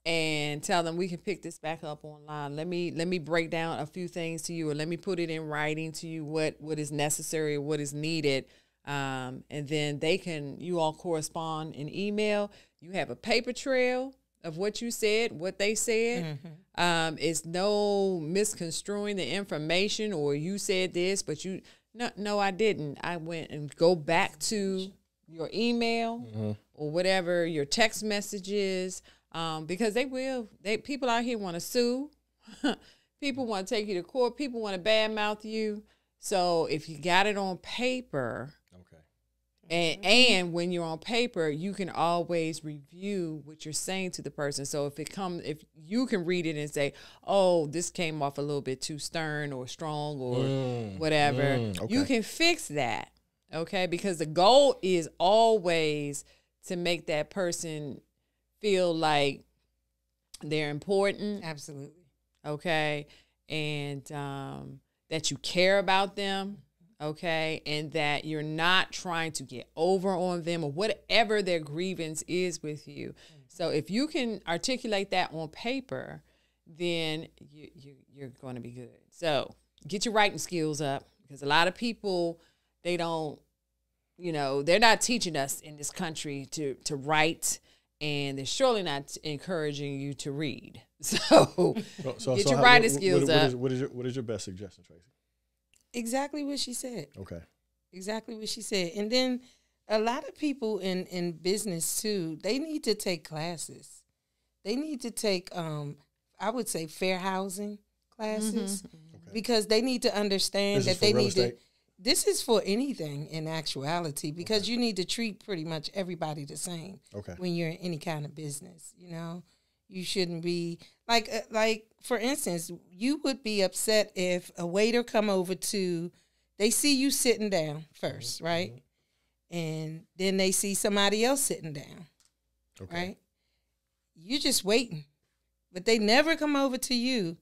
And tell them we can pick this back up online. Let me let me break down a few things to you, or let me put it in writing to you what what is necessary, what is needed, um, and then they can you all correspond in email. You have a paper trail of what you said, what they said. Um, it's no misconstruing the information, or you said this, but you No, no, I didn't. I went and go back to your email Mm-hmm. or whatever your text messages, um, because they will. They people out here want to sue. people want to take you to court. People want to badmouth you. So if you got it on paper, Okay. and and when you're on paper, you can always review what you're saying to the person. So if it comes, if you can read it and say, "Oh, this came off a little bit too stern or strong or whatever," mm, you can fix that. Okay, because the goal is always to make that person feel like they're important Absolutely. okay? And um, that you care about them okay? And that you're not trying to get over on them or whatever their grievance is with you. So if you can articulate that on paper then you, you you're going to be good. So get your writing skills up because a lot of people they don't you know they're not teaching us in this country to to write and they're surely not encouraging you to read so So, so, Get so your how- writing what- skills what- what up. is- what is your what is your best suggestion, Tracy? Exactly what she said. Okay. Exactly what she said. And then a lot of people in in business too, they need to take classes. They need to take um I would say fair housing classes because they need to understand This that they real need to estate? This is for anything in actuality because you need to treat pretty much everybody the same Okay. when you're in any kind of business you know? You shouldn't be like uh, like for instance you would be upset if a waiter come over to they see you sitting down 1st right? And then they see somebody else sitting down Okay. right? You're just waiting but they never come over to you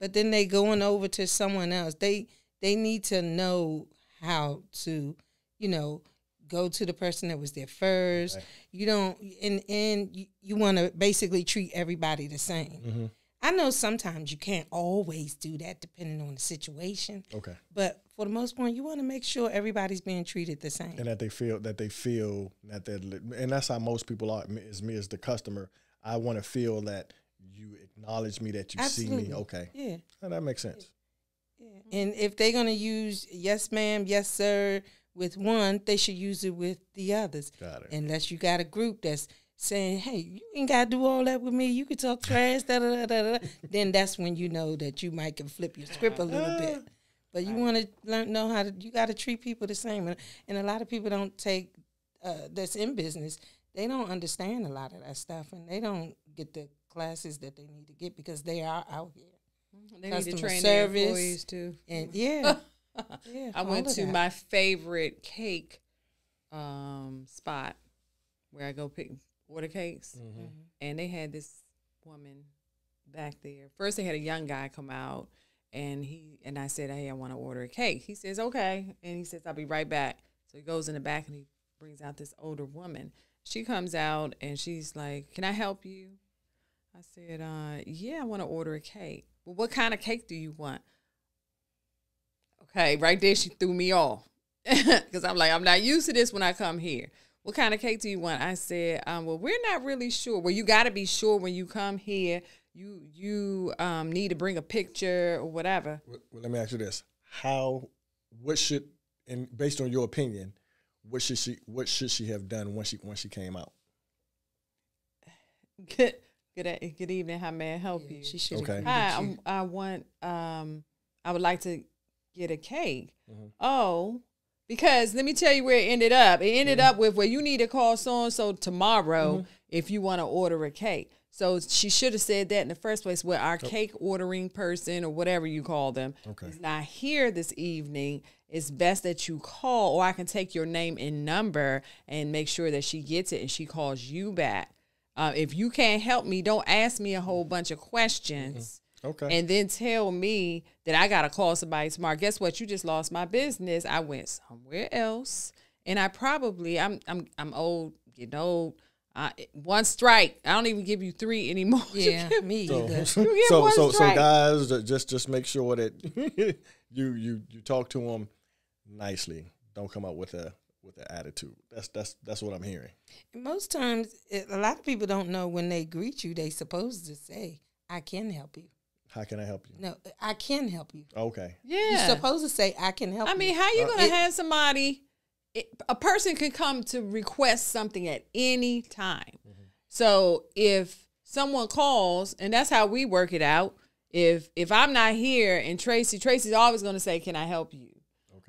but then they going over to someone else. They they need to know how to you know go to the person that was there first. Okay. you don't and and you, you want to basically treat everybody the same. Mhm. i know sometimes you can't always do that depending on the situation. Okay. but for the most part you want to make sure everybody's being treated the same. And that they feel that they feel that that and that's how most people are me- is me as the customer i want to feel that you acknowledge me that you see me. Okay. Yeah. Oh, that makes sense And if they're gonna use yes ma'am, yes sir with one, they should use it with the others. got it Unless you got a group that's saying, "Hey, you ain't gotta do all that with me. You can talk trash." Da, da, da, da, da. Then that's when you know that you might can flip your script a little bit. But you want to learn know how to. You got to treat people the same. And, and a lot of people don't take uh, that's in business. They don't understand a lot of that stuff, and they don't get the classes that they need to get because they are out here. They need to Customer train their service. employees too And yeah, yeah. I went to that. my favorite cake um, spot where I go pick order cakes, Mm-hmm. and they had this woman back there. First, they had a young guy come out, and he and I said, "Hey, I want to order a cake." He says, "Okay," and he says, "I'll be right back." So he goes in the back and he brings out this older woman. She comes out and she's like, "Can I help you?" I said, uh, "Yeah, I want to order a cake." Well, what kind of cake do you want? Okay, right there she threw me off because I'm like, I'm not used to this when I come here. What kind of cake do you want? I said, um, well, we're not really sure. Well, you got to be sure when you come here. You you um, need to bring a picture or whatever. well, let me ask you this how what should and based on your opinion what should she what should she have done when she when she came out Good good good evening. How may I help Yeah, you? she should have Okay. Hi, I'm, I want um I would like to get a cake. Mhm. Oh, because let me tell you where it ended up. It ended up with where you need to call so and so tomorrow if you want to order a cake. So she should have said that in the first place. Where our cake ordering person or whatever you call them Okay. is not here this evening. It's best that you call, or I can take your name and number and make sure that she gets it and she calls you back. Uh, if you can't help me, don't ask me a whole bunch of questions okay and then tell me that I gotta call somebody tomorrow. Guess what? You just lost my business. I went somewhere else, and I probably I'm I'm I'm old, getting old. Uh, one strike. I don't even give you three anymore. You Yeah, give- me so either. so get so, so, guys just just make sure that you you you talk to them nicely don't come out with a with an attitude that's that's that's what i'm hearing Most times, it, a lot of people don't know when they greet you, they supposed to say, "I can help you." How can I help you? No, I can help you. Okay. Yeah. You're supposed to say I can help I you. mean, how you Uh, gonna it- have somebody? It, a person can come to request something at any time. Mm-hmm. So if someone calls, and that's how we work it out. If if I'm not here and Tracy, Tracy's always gonna say, "Can I help you?"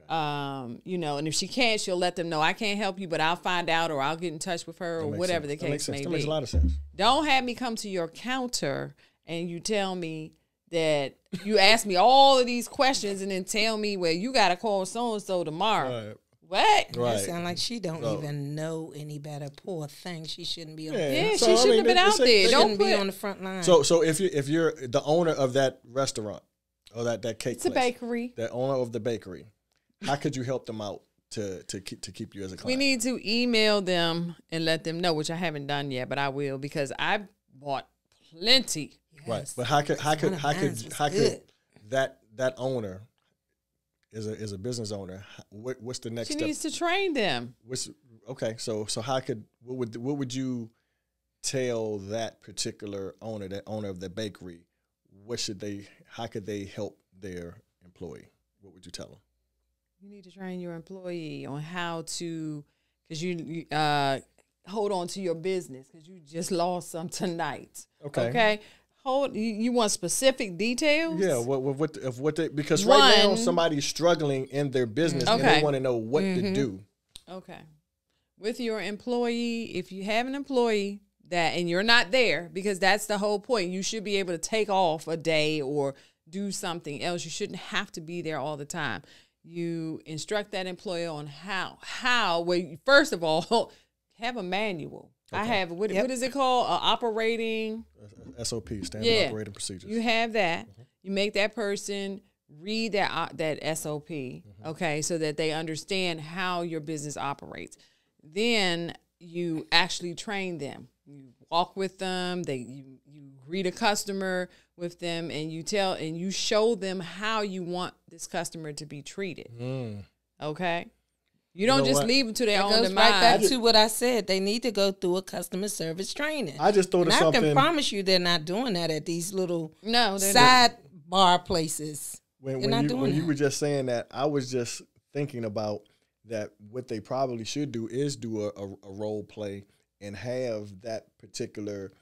Okay. Um, you know, and if she can't, she'll let them know I can't help you, but I'll find out or I'll get in touch with her That or whatever sense. the That makes case sense. may That be. makes a lot of sense. Don't have me come to your counter and you tell me that you ask me all of these questions and then tell me, well, you got to call so and so tomorrow. Right. What? That Right. sound like she don't So- even know any better. Poor thing. She shouldn't be on. Yeah. Yeah, So, she shouldn't mean, have been out they- there. they Don't shouldn't be on the front line. So so if you if you're the owner of that restaurant or that that cake It's a bakery. the owner of the bakery, how could you help them out to to keep to keep you as a client? We need to email them and let them know, which I haven't done yet, but I will because I bought plenty. right, but how could how could how could how could that that owner is a is a business owner? What what's the next She step? needs to train them. What's okay? So so how could what would what would you tell that particular owner, that owner of the bakery? What should they? How could they help their employee? What would you tell them? You need to train your employee on how to, because you uh, hold on to your business because you just lost some tonight. Okay. Okay. Hold. You, you want specific details? Yeah, what what what of what they because right now somebody's struggling in their business and they want to know what to do. Okay. With your employee, if you have an employee that and you're not there, because that's the whole point, you should be able to take off a day or do something else. You shouldn't have to be there all the time. You instruct that employee on how how well you, first of all have a manual. I have what, Yep. what is it called? Uh, operating SOP, standard Yeah. operating procedures. you have that. You make that person read that uh, that SOP, okay, so that they understand how your business operates. Then you actually train them. You walk with them. They you you greet a customer with them, and you tell and you show them how you want this customer to be treated. Mm. Okay, you don't know just what? leave them to their That own goes demise. right back to what I said. They need to go through a customer service training. I just thought and of I something can promise you they're not doing that at these little no, they're not. side bar places. when, They're when you doing when you were just saying that. I was just thinking about that. What they probably should do is do a, a, a role play and have that particular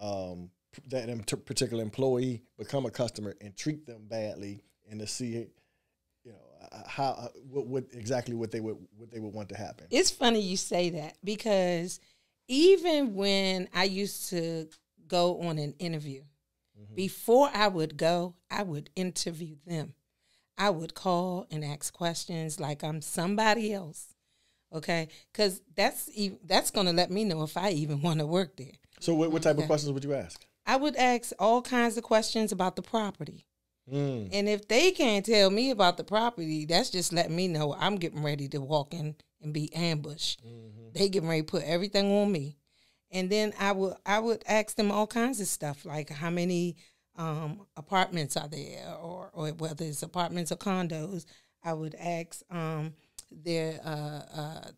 um, that em- particular employee become a customer and treat them badly and to see you know uh, how uh, what, what exactly what they would what they would want to happen. It's funny you say that because even when I used to go on an interview, before I would go, I would interview them. I would call and ask questions like I'm somebody else. Okay? Cuz that's that's going to let me know if I even want to work there. So what, what type of questions would you ask? I would ask all kinds of questions about the property. Mm. And if they can't tell me about the property, that's just letting me know I'm getting ready to walk in and be ambushed. They getting ready to put everything on me. And then I would I would ask them all kinds of stuff like how many um, apartments are there, or or whether it's apartments or condos. I would ask um, their uh, uh,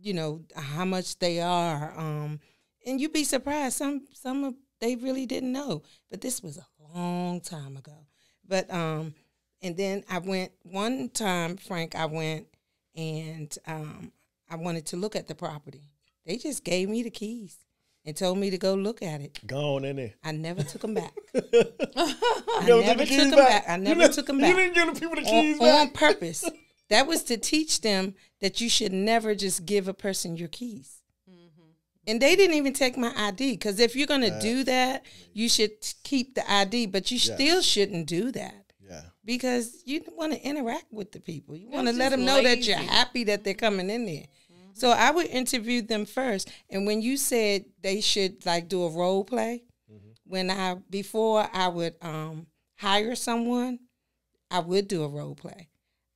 you know how much they are, um, and you'd be surprised. Some some of they really didn't know, but this was a long time ago. But um, and then I went one time, Frank. I went and um, I wanted to look at the property. They just gave me the keys and told me to go look at it. Go on in there. I never took them back. I never took them back. I never took them back. You didn't give the people the on, keys on back. purpose. That was to teach them that you should never just give a person your keys. And they didn't even take my ID because if you're going to do that, you should keep the ID, but you Yes. still shouldn't do that Yeah. because you want to interact with the people. You want to let them know that you're happy that they're coming in there. So I would interview them first. And when you said they should like do a role play, when I before I would um, hire someone, I would do a role play.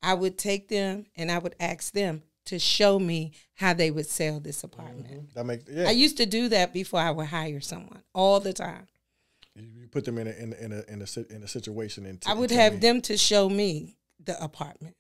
I would take them and I would ask them to show me how they would sell this mm-hmm. apartment. That makes yeah. I used to do that before I would hire someone all the time. you, put them in a in a in a in a, in a situation and I would have me- them to show me the apartment,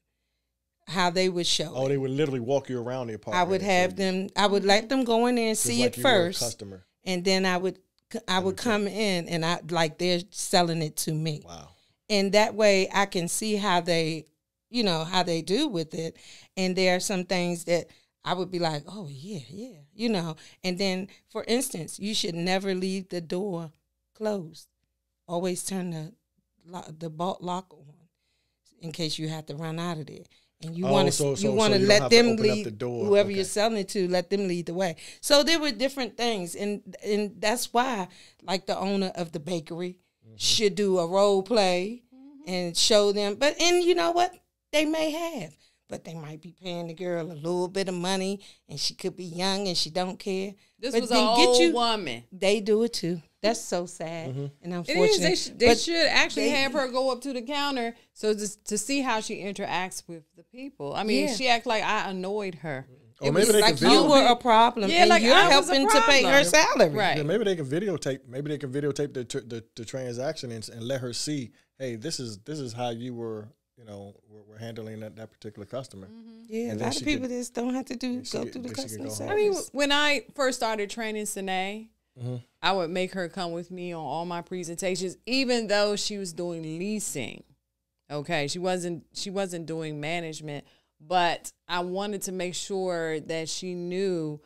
how they would show. Oh, it. they would literally walk you around the apartment. I would have them. I would let them go in there and just see like it you were a first, customer. and then I would I would come in and I like they're selling it to me. Wow. And that way I can see how they, you know, how they do with it. And there are some things that I would be like, oh, yeah, yeah, you know. And then, for instance, you should never leave the door closed. Always turn the lo- the bolt lock on in case you have to run out of there. And you Oh, want to so- so- you want so to you don't let have to them open lead the door. whoever Okay. you're selling it to, let them lead the way. So there were different things, and and that's why, like the owner of the bakery, Mm-hmm. should do a role play and show them. But and you know what they may have, but they might be paying the girl a little bit of money, and she could be young and she don't care. This But was then an get old you- woman. They do it too. That's so sad Mm-hmm. and It unfortunate. is. They, sh- they But should actually they- have her go up to the counter so just to see how she interacts with the people. I mean, Yeah. she act like I annoyed her. Or It maybe they like can you video. were a problem, Yeah, and like you're I was helping to pay her salary. Right. Yeah, maybe they can videotape. Maybe they can videotape the the, the transaction and, and let her see. Hey, this is this is how you were. You know, we're handling that, that particular customer. Yeah, And a lot of people could- just don't have to do she go could- through the then she could customer service. I mean, when I first started training Sine, Mm-hmm. I would make her come with me on all my presentations, even though she was doing leasing. Okay, she wasn't she wasn't doing management, but I wanted to make sure that she knew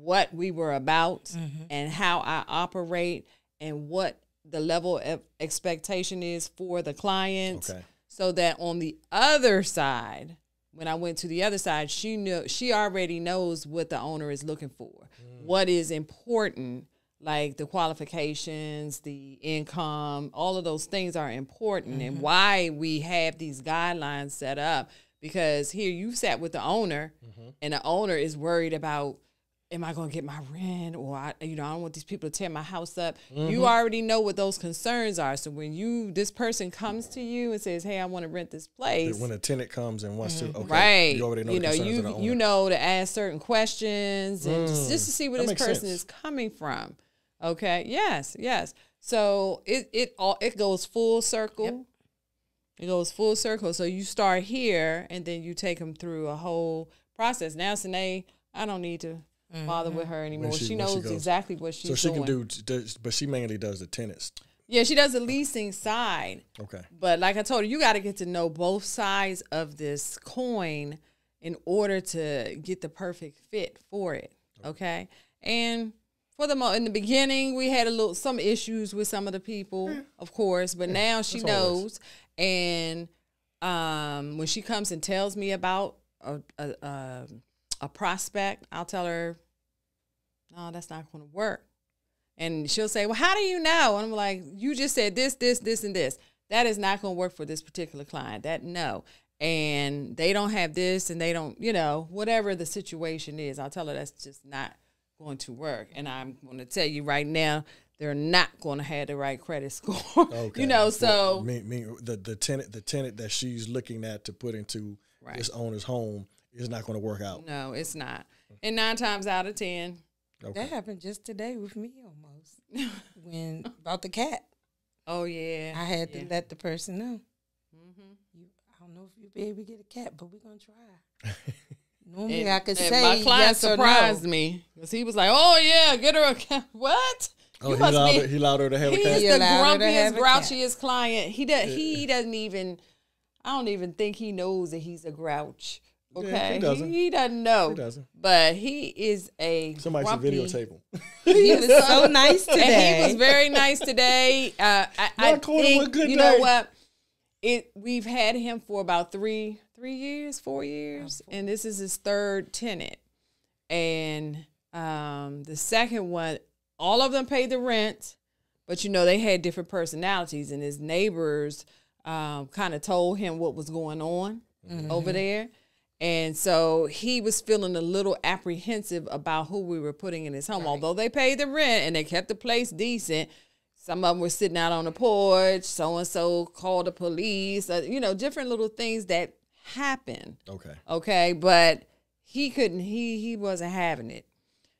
what we were about and how I operate and what the level of expectation is for the client Okay. So that on the other side when i went to the other side she knew she already knows what the owner is looking for. Mm. What is important like the qualifications the income all of those things are important and mm-hmm. why we have these guidelines set up. Because here you've sat with the owner mm-hmm. and the owner is worried about am I going to get my rent or I, you know I don't want these people to tear my house up. You mm-hmm. already know what those concerns are. So when you this person comes to you and says, "Hey, I want to rent this place," When a tenant comes and wants to, mm-hmm. okay, right? You already know you know concerns you of the owner. you know to ask certain questions and just, mm. just to see where That this person sense. is coming from. Okay. Yes. Yes. So it it all it goes full circle. It goes full circle. So you start here and then you take them through a whole process. Now, Sine, I don't need to Mm-hmm. bother with her anymore. she- She, when she knows exactly what she's doing. so she doing. can do, does- but she mainly does the tenants. yeah, she does the leasing side. Okay. But like I told you, you got to get to know both sides of this coin in order to get the perfect fit for it. Okay. And for the mo in the beginning, we had a little some issues with some of the people, mm. of course, but now she that's always. knows. And um, when she comes and tells me about a a, a, a prospect, I'll tell her, "No, that's not going to work." And she'll say, Well, how do you know? And I'm like, You just said this, this, this, and this. That is not going to work for this particular client. That no. And they don't have this and they don't, you know, whatever the situation is, I'll tell her that's just not going to work. And I'm going to tell you right now, they're not going to have the right credit score. Okay. You know, so Well, me, me, the the tenant the tenant that she's looking at to put into Right. this owner's home is not going to work out. no, it's not. And nine times out of 10, Okay. That happened just today with me almost. when about the cat, oh, yeah. I had to let the person know. Mm-hmm. You, I don't know if you'll be able to get a cat, but we're gonna try. Normally, And- I could say my client yes surprised no. me because he was like, "Oh yeah, get her a cat." What? Oh, You he must allowed, be- her, he allowed her to have a He's cat. He the allowed grumpiest, have a cat. grouchiest client. He does. He doesn't even. I don't even think he knows that he's a grouch. Yeah, he Okay, doesn't. He, doesn't know. He doesn't. But he is a Somebody should grumpy- videotape him. He was so nice today. And he was very nice today. Uh, I, I Y'all him think a good you know what? It we've had him for about three three years, four years, and this is his third tenant. And um, the second one, all of them paid the rent, but you know they had different personalities, and his neighbors um, kind of told him what was going on over there. And so he was feeling a little apprehensive about who we were putting in his home. Although they paid the rent and they kept the place decent, some of them were sitting out on the porch. So and so called the police. Uh, you know, different little things that happen. Okay. Okay, but he couldn't. He he wasn't having it.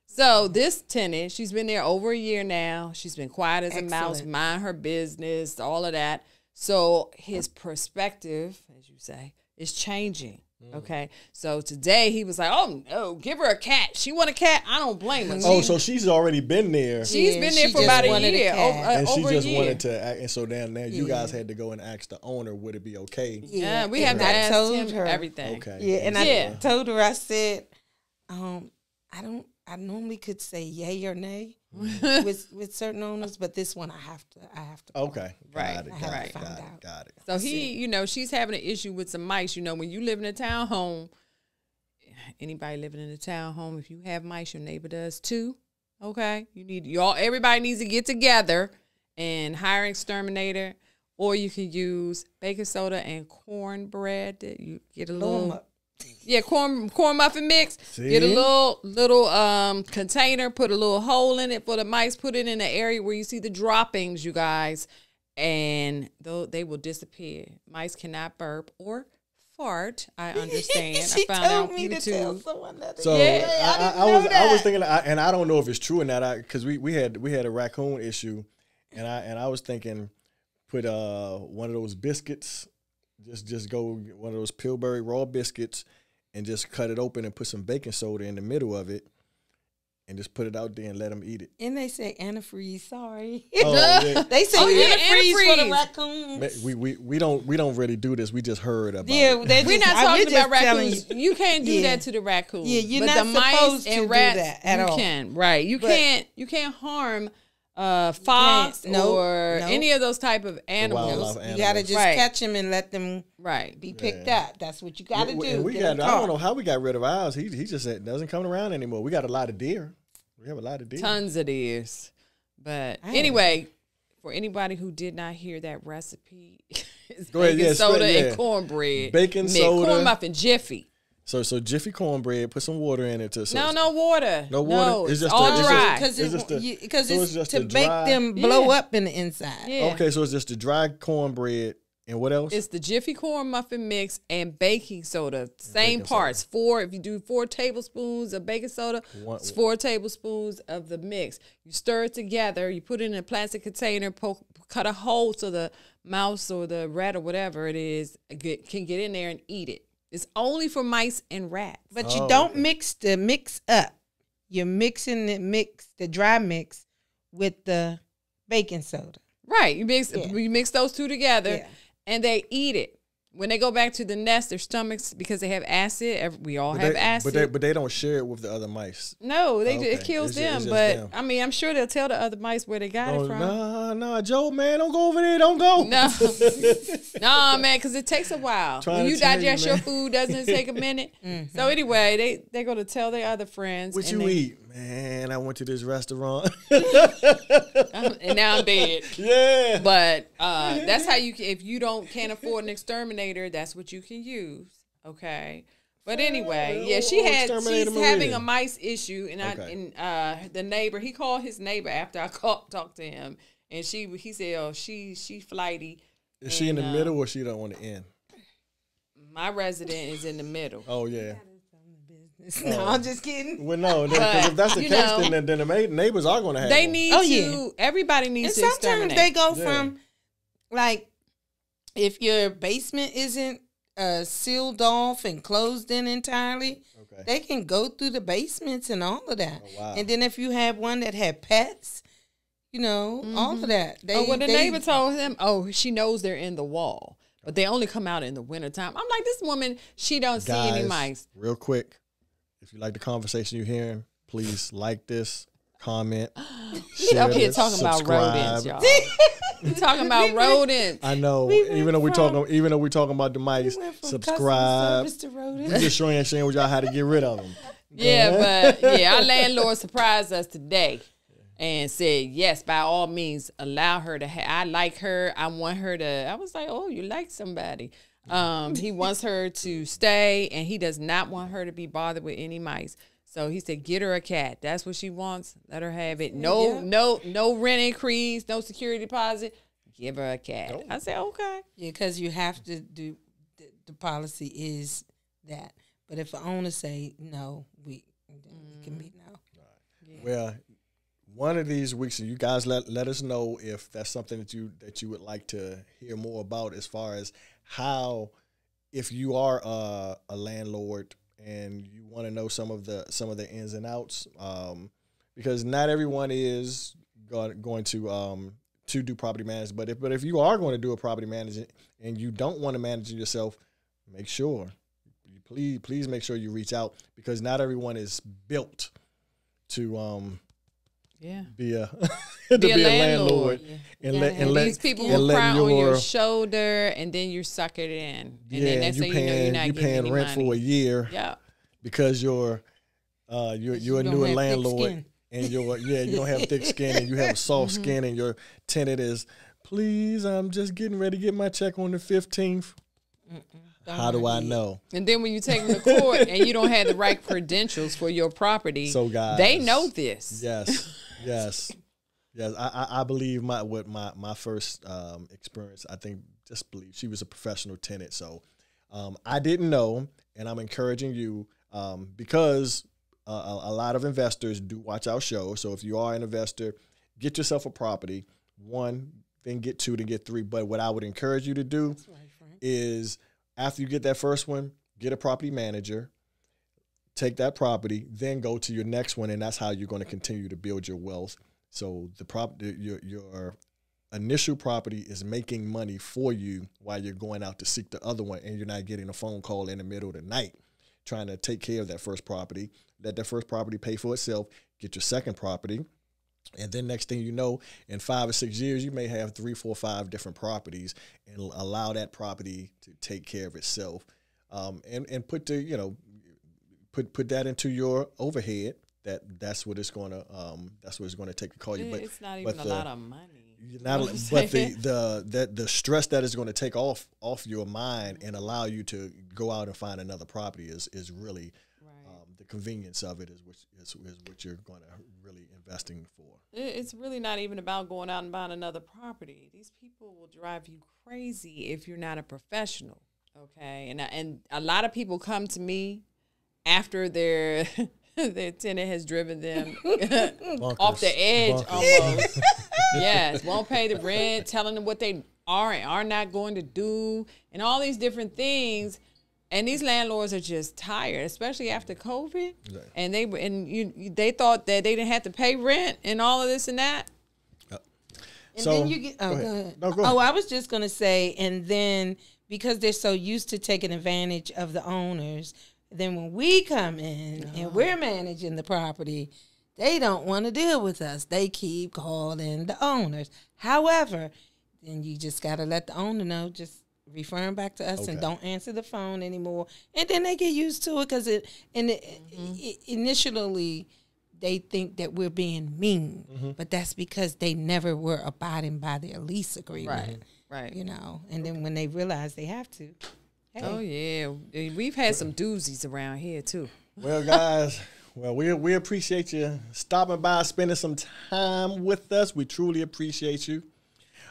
So this tenant, she's been there over a year now. She's been quiet as a mouse, mind her business, all of that. So his perspective, as you say, is changing. Okay, so today he was like, "Oh no, give her a cat. She want a cat. I don't blame her. Oh, so she's already been there, she's Yeah, been there she for about a wanted a year, cat. over, uh, and she over just a year. wanted to. Act, and so then now you Yeah. guys had to go and ask the owner, would it be okay? yeah, we and have to I ask told him her. everything. Okay. Yeah, and I told her I said, um, I don't. I normally could say yay or nay mm-hmm. with with certain owners, but this one I have to. I have to. Okay. Right, Got it. I Got have it. to Got find it. out. Got it. So he, you know, she's having an issue with some mice. You know, when you live in a townhome, anybody living in a townhome, if you have mice, your neighbor does too. Okay, you need y'all. Everybody needs to get together and hire an exterminator, or you can use baking soda and cornbread. That you get a little, up. Yeah, corn corn muffin mix. Get a little little um container, put a little hole in it for the mice. Put it in the area where you see the droppings, you guys, and though they will disappear. Mice cannot burp or fart. I understand. she I found told out me to tell someone that. So Yeah. I, I, didn't I was know I was thinking, I, and I don't know if it's true or not, because we, we had we had a raccoon issue, and I and I was thinking, put uh one of those biscuits, just just go one of those Pillsbury raw biscuits, and just cut it open and put some baking soda in the middle of it, and just put it out there and let them eat it. And they say antifreeze. Sorry. Oh, yeah. they say Oh, yeah, antifreeze, for the raccoons. We, we we don't we don't really do this. We just heard about Yeah, it. they We're not talking we're about raccoons. you. You, can't do Yeah. that to the raccoons. Yeah, you're but not the mice supposed to and do that at you all. can. Right. You But- can't. You can't harm uh, fox Nope, or nope. any of those type of animals. wildlife You gotta just Right. catch them and let them Right. be picked Yeah. up. That's what you gotta We- do. and we Get got. 'em I don't know how we got rid of ours. He he just said doesn't come around anymore. We got a lot of deer. We have a lot of deer. Tons of theirs. But I had- anyway, for anybody who did not hear that recipe, it's Go ahead, baking yeah, soda spread- yeah. and cornbread. Baking mix. soda. corn muffin jiffy. So so Jiffy cornbread, put some water in it to so no, no water. No water? No, It's it's, just all a- it's just- dry. because It's just a- because so it's, it's just to a make dry- them blow Yeah. up in the inside. yeah. Okay, so it's just the dry cornbread and what else? It's the Jiffy corn muffin mix and baking soda. Same baking parts. Four. If you do four tablespoons of baking soda, One- it's four tablespoons of the mix. You stir it together. You put it in a plastic container. Poke, cut a hole so the mouse or the rat or whatever it is get, can get in there and eat it. It's only for mice and rats. But you Oh, don't okay. mix the mix up. You're mixing the mix, the dry mix, with the baking soda. Right. You mix Yeah. you mix those two together Yeah. and they eat it. When they go back to the nest, their stomachs because they have acid. every- We all but have they, acid. But they but they don't share it with the other mice. No, they Okay. it kills It's ju- them. it's just but them. I mean, I'm sure they'll tell the other mice where they got Oh, it from. nah, nah, Joe, man, don't go over there. Don't go. No, no, man, because it takes a while. Trying when you tell you, digest your food, doesn't it take a minute? Mm-hmm. So anyway, they they're gonna tell their other friends. What and you they- eat? Man, I went to this restaurant. and now I'm dead. yeah. But uh, that's how you can. If you don't can't afford an exterminator, that's what you can use. Okay. But anyway, yeah, she had she's having a mice issue, and I Okay. and uh the neighbor he called his neighbor after I called talked to him, and she he said, oh she she flighty. Is she in the uh, middle or she don't want to end? My resident is in the middle. Oh yeah. no, I'm just kidding. Well, no, then, 'cause But, if that's the case, know, then, then the ma- neighbors are going to have. They one. need Oh, to. yeah. Everybody And needs to sometimes exterminate. they go Yeah. from like if your basement isn't uh, sealed off and closed in entirely, Okay. they can go through the basements and all of that. Oh, wow. And then if you have one that had pets, you know, all of that. They, oh, well, the they- neighbor told him, oh, she knows they're in the wall, but they only come out in the wintertime. I'm like, this woman, she don't see any mice. real quick, if you like the conversation you're hearing, please like this, comment, share up here talking about rodents, y'all. we talking about rodents. I know, We even though we're talking, even though we're talking about the We mice, customer subscribe. We just showing sharing with y'all how to get rid of them. Yeah, but yeah, our landlord surprised us today and said, yes, by all means, allow her to. Ha- I like her. I want her to. I was like, oh, you like somebody. Um, he wants her to stay, and he does not want her to be bothered with any mice. So he said, get her a cat. That's what she wants. Let her have it. No, Yeah. no, no rent increase, no security deposit. Give her a cat. I said, okay. Yeah, because you have to do the, the policy is that. But if the owner say no, we then it can be no. Well, one of these weeks, you guys let let us know if that's something that you that you would like to hear more about, as far as how if you are a, a landlord and you want to know some of the some of the ins and outs, um, because not everyone is going going to um, to do property management. But if but if you are going to do a property management and you don't want to manage it yourself, make sure please please make sure you reach out because not everyone is built to um Yeah. be a to Be a landlord. and Yeah, let and and let These people and will cry on your your- shoulder, and then you suck it in, and yeah then that's you how you know you're paying not you getting paying rent money. for a year Yeah. because you're uh you're you're a you newer landlord and you're yeah you don't have thick skin and you have soft Mm-hmm. skin and your tenant is please I'm just getting ready to get my check on the 15th. How do I know? And then when you take them to court and you don't have the right credentials for your property, So, guys, they know this. Yes, yes, yes. I, I, I believe my what my my first um, experience. I think just believe she was a professional tenant. So um, I didn't know, and I'm encouraging you um, because uh, a, a lot of investors do watch our show. So if you are an investor, get yourself a property. One, then get two, then get three. But what I would encourage you to do is after you get that first one, get a property manager take that property, then go to your next one, and that's how you're going to continue to build your wealth. So the prop, your your initial property is making money for you while you're going out to seek the other one, and you're not getting a phone call in the middle of the night trying to take care of that first property. Let that first property pay for itself. Get your second property. And then next thing you know, in five or six years, you may have three, four, five different properties, and allow that property to take care of itself, um, and and put the you know put put that into your overhead. That that's what it's going to um, that's what it's going to take to call you. But it's not even a the- lot of money. You not, know but the saying? the that the stress that is going to take off off your mind and allow you to go out and find another property is is really um, the convenience of it is what is, is what you're going to really investing for. It's really not even about going out and buying another property. These people will drive you crazy if you're not a professional. Okay, and and a lot of people come to me after their their tenant has driven them off the edge Bonkers. almost. yes, won't pay the rent, telling them what they are and are not going to do, and all these different things. And these landlords are just tired, especially after COVID. And they and you, you they thought that they didn't have to pay rent and all of this and that. And So, then you get. Oh, go go ahead. ahead. No, go Oh. I was just gonna say, and then because they're so used to taking advantage of the owners, then when we come in and we're managing the property, they don't want to deal with us. They keep calling the owners. However, then you just gotta let the owner know. Just refer them back to us and don't answer the phone anymore. And then they get used to it because it and it, i initially they think that we're being mean, Mm-hmm. but that's because they never were abiding by their lease agreement. Right. You know, and then when they realize they have to, hey, Oh yeah, we've had some doozies around here too. Well, guys, well, we we appreciate you stopping by, spending some time with us. We truly appreciate you.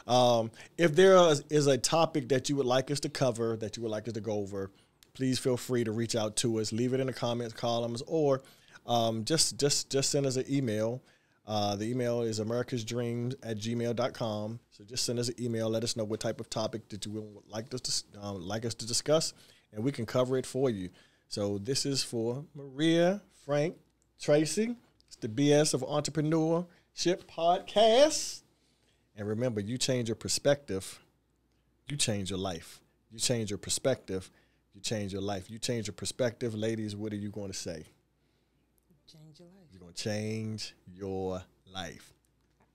Um, if there is, is a topic that you would like us to cover, that you would like us to go over, please feel free to reach out to us. Leave it in the comments columns, or um, just just just send us an email. Uh, the email is americasdreams at gmail.com. So just send us an email. Let us know what type of topic that you would like us to um, like us to discuss, and we can cover it for you. So this is for Maria, Frank, Tracy. It's the BS of Entrepreneurship Podcast. And remember, you change your perspective, you change your life. You change your perspective, you change your life. You change your perspective, ladies. What are you going to say? change your life. You're going to change your life.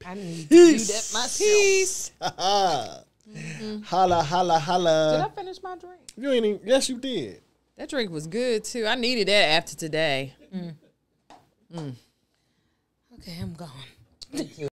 I need to do that myself. Peace. Mm-hmm. Holla, holla, holla. Did I finish my drink? You ain't even, yes, you did. That drink was good too. I needed that after today. Mm. Mm. Okay, I'm gone.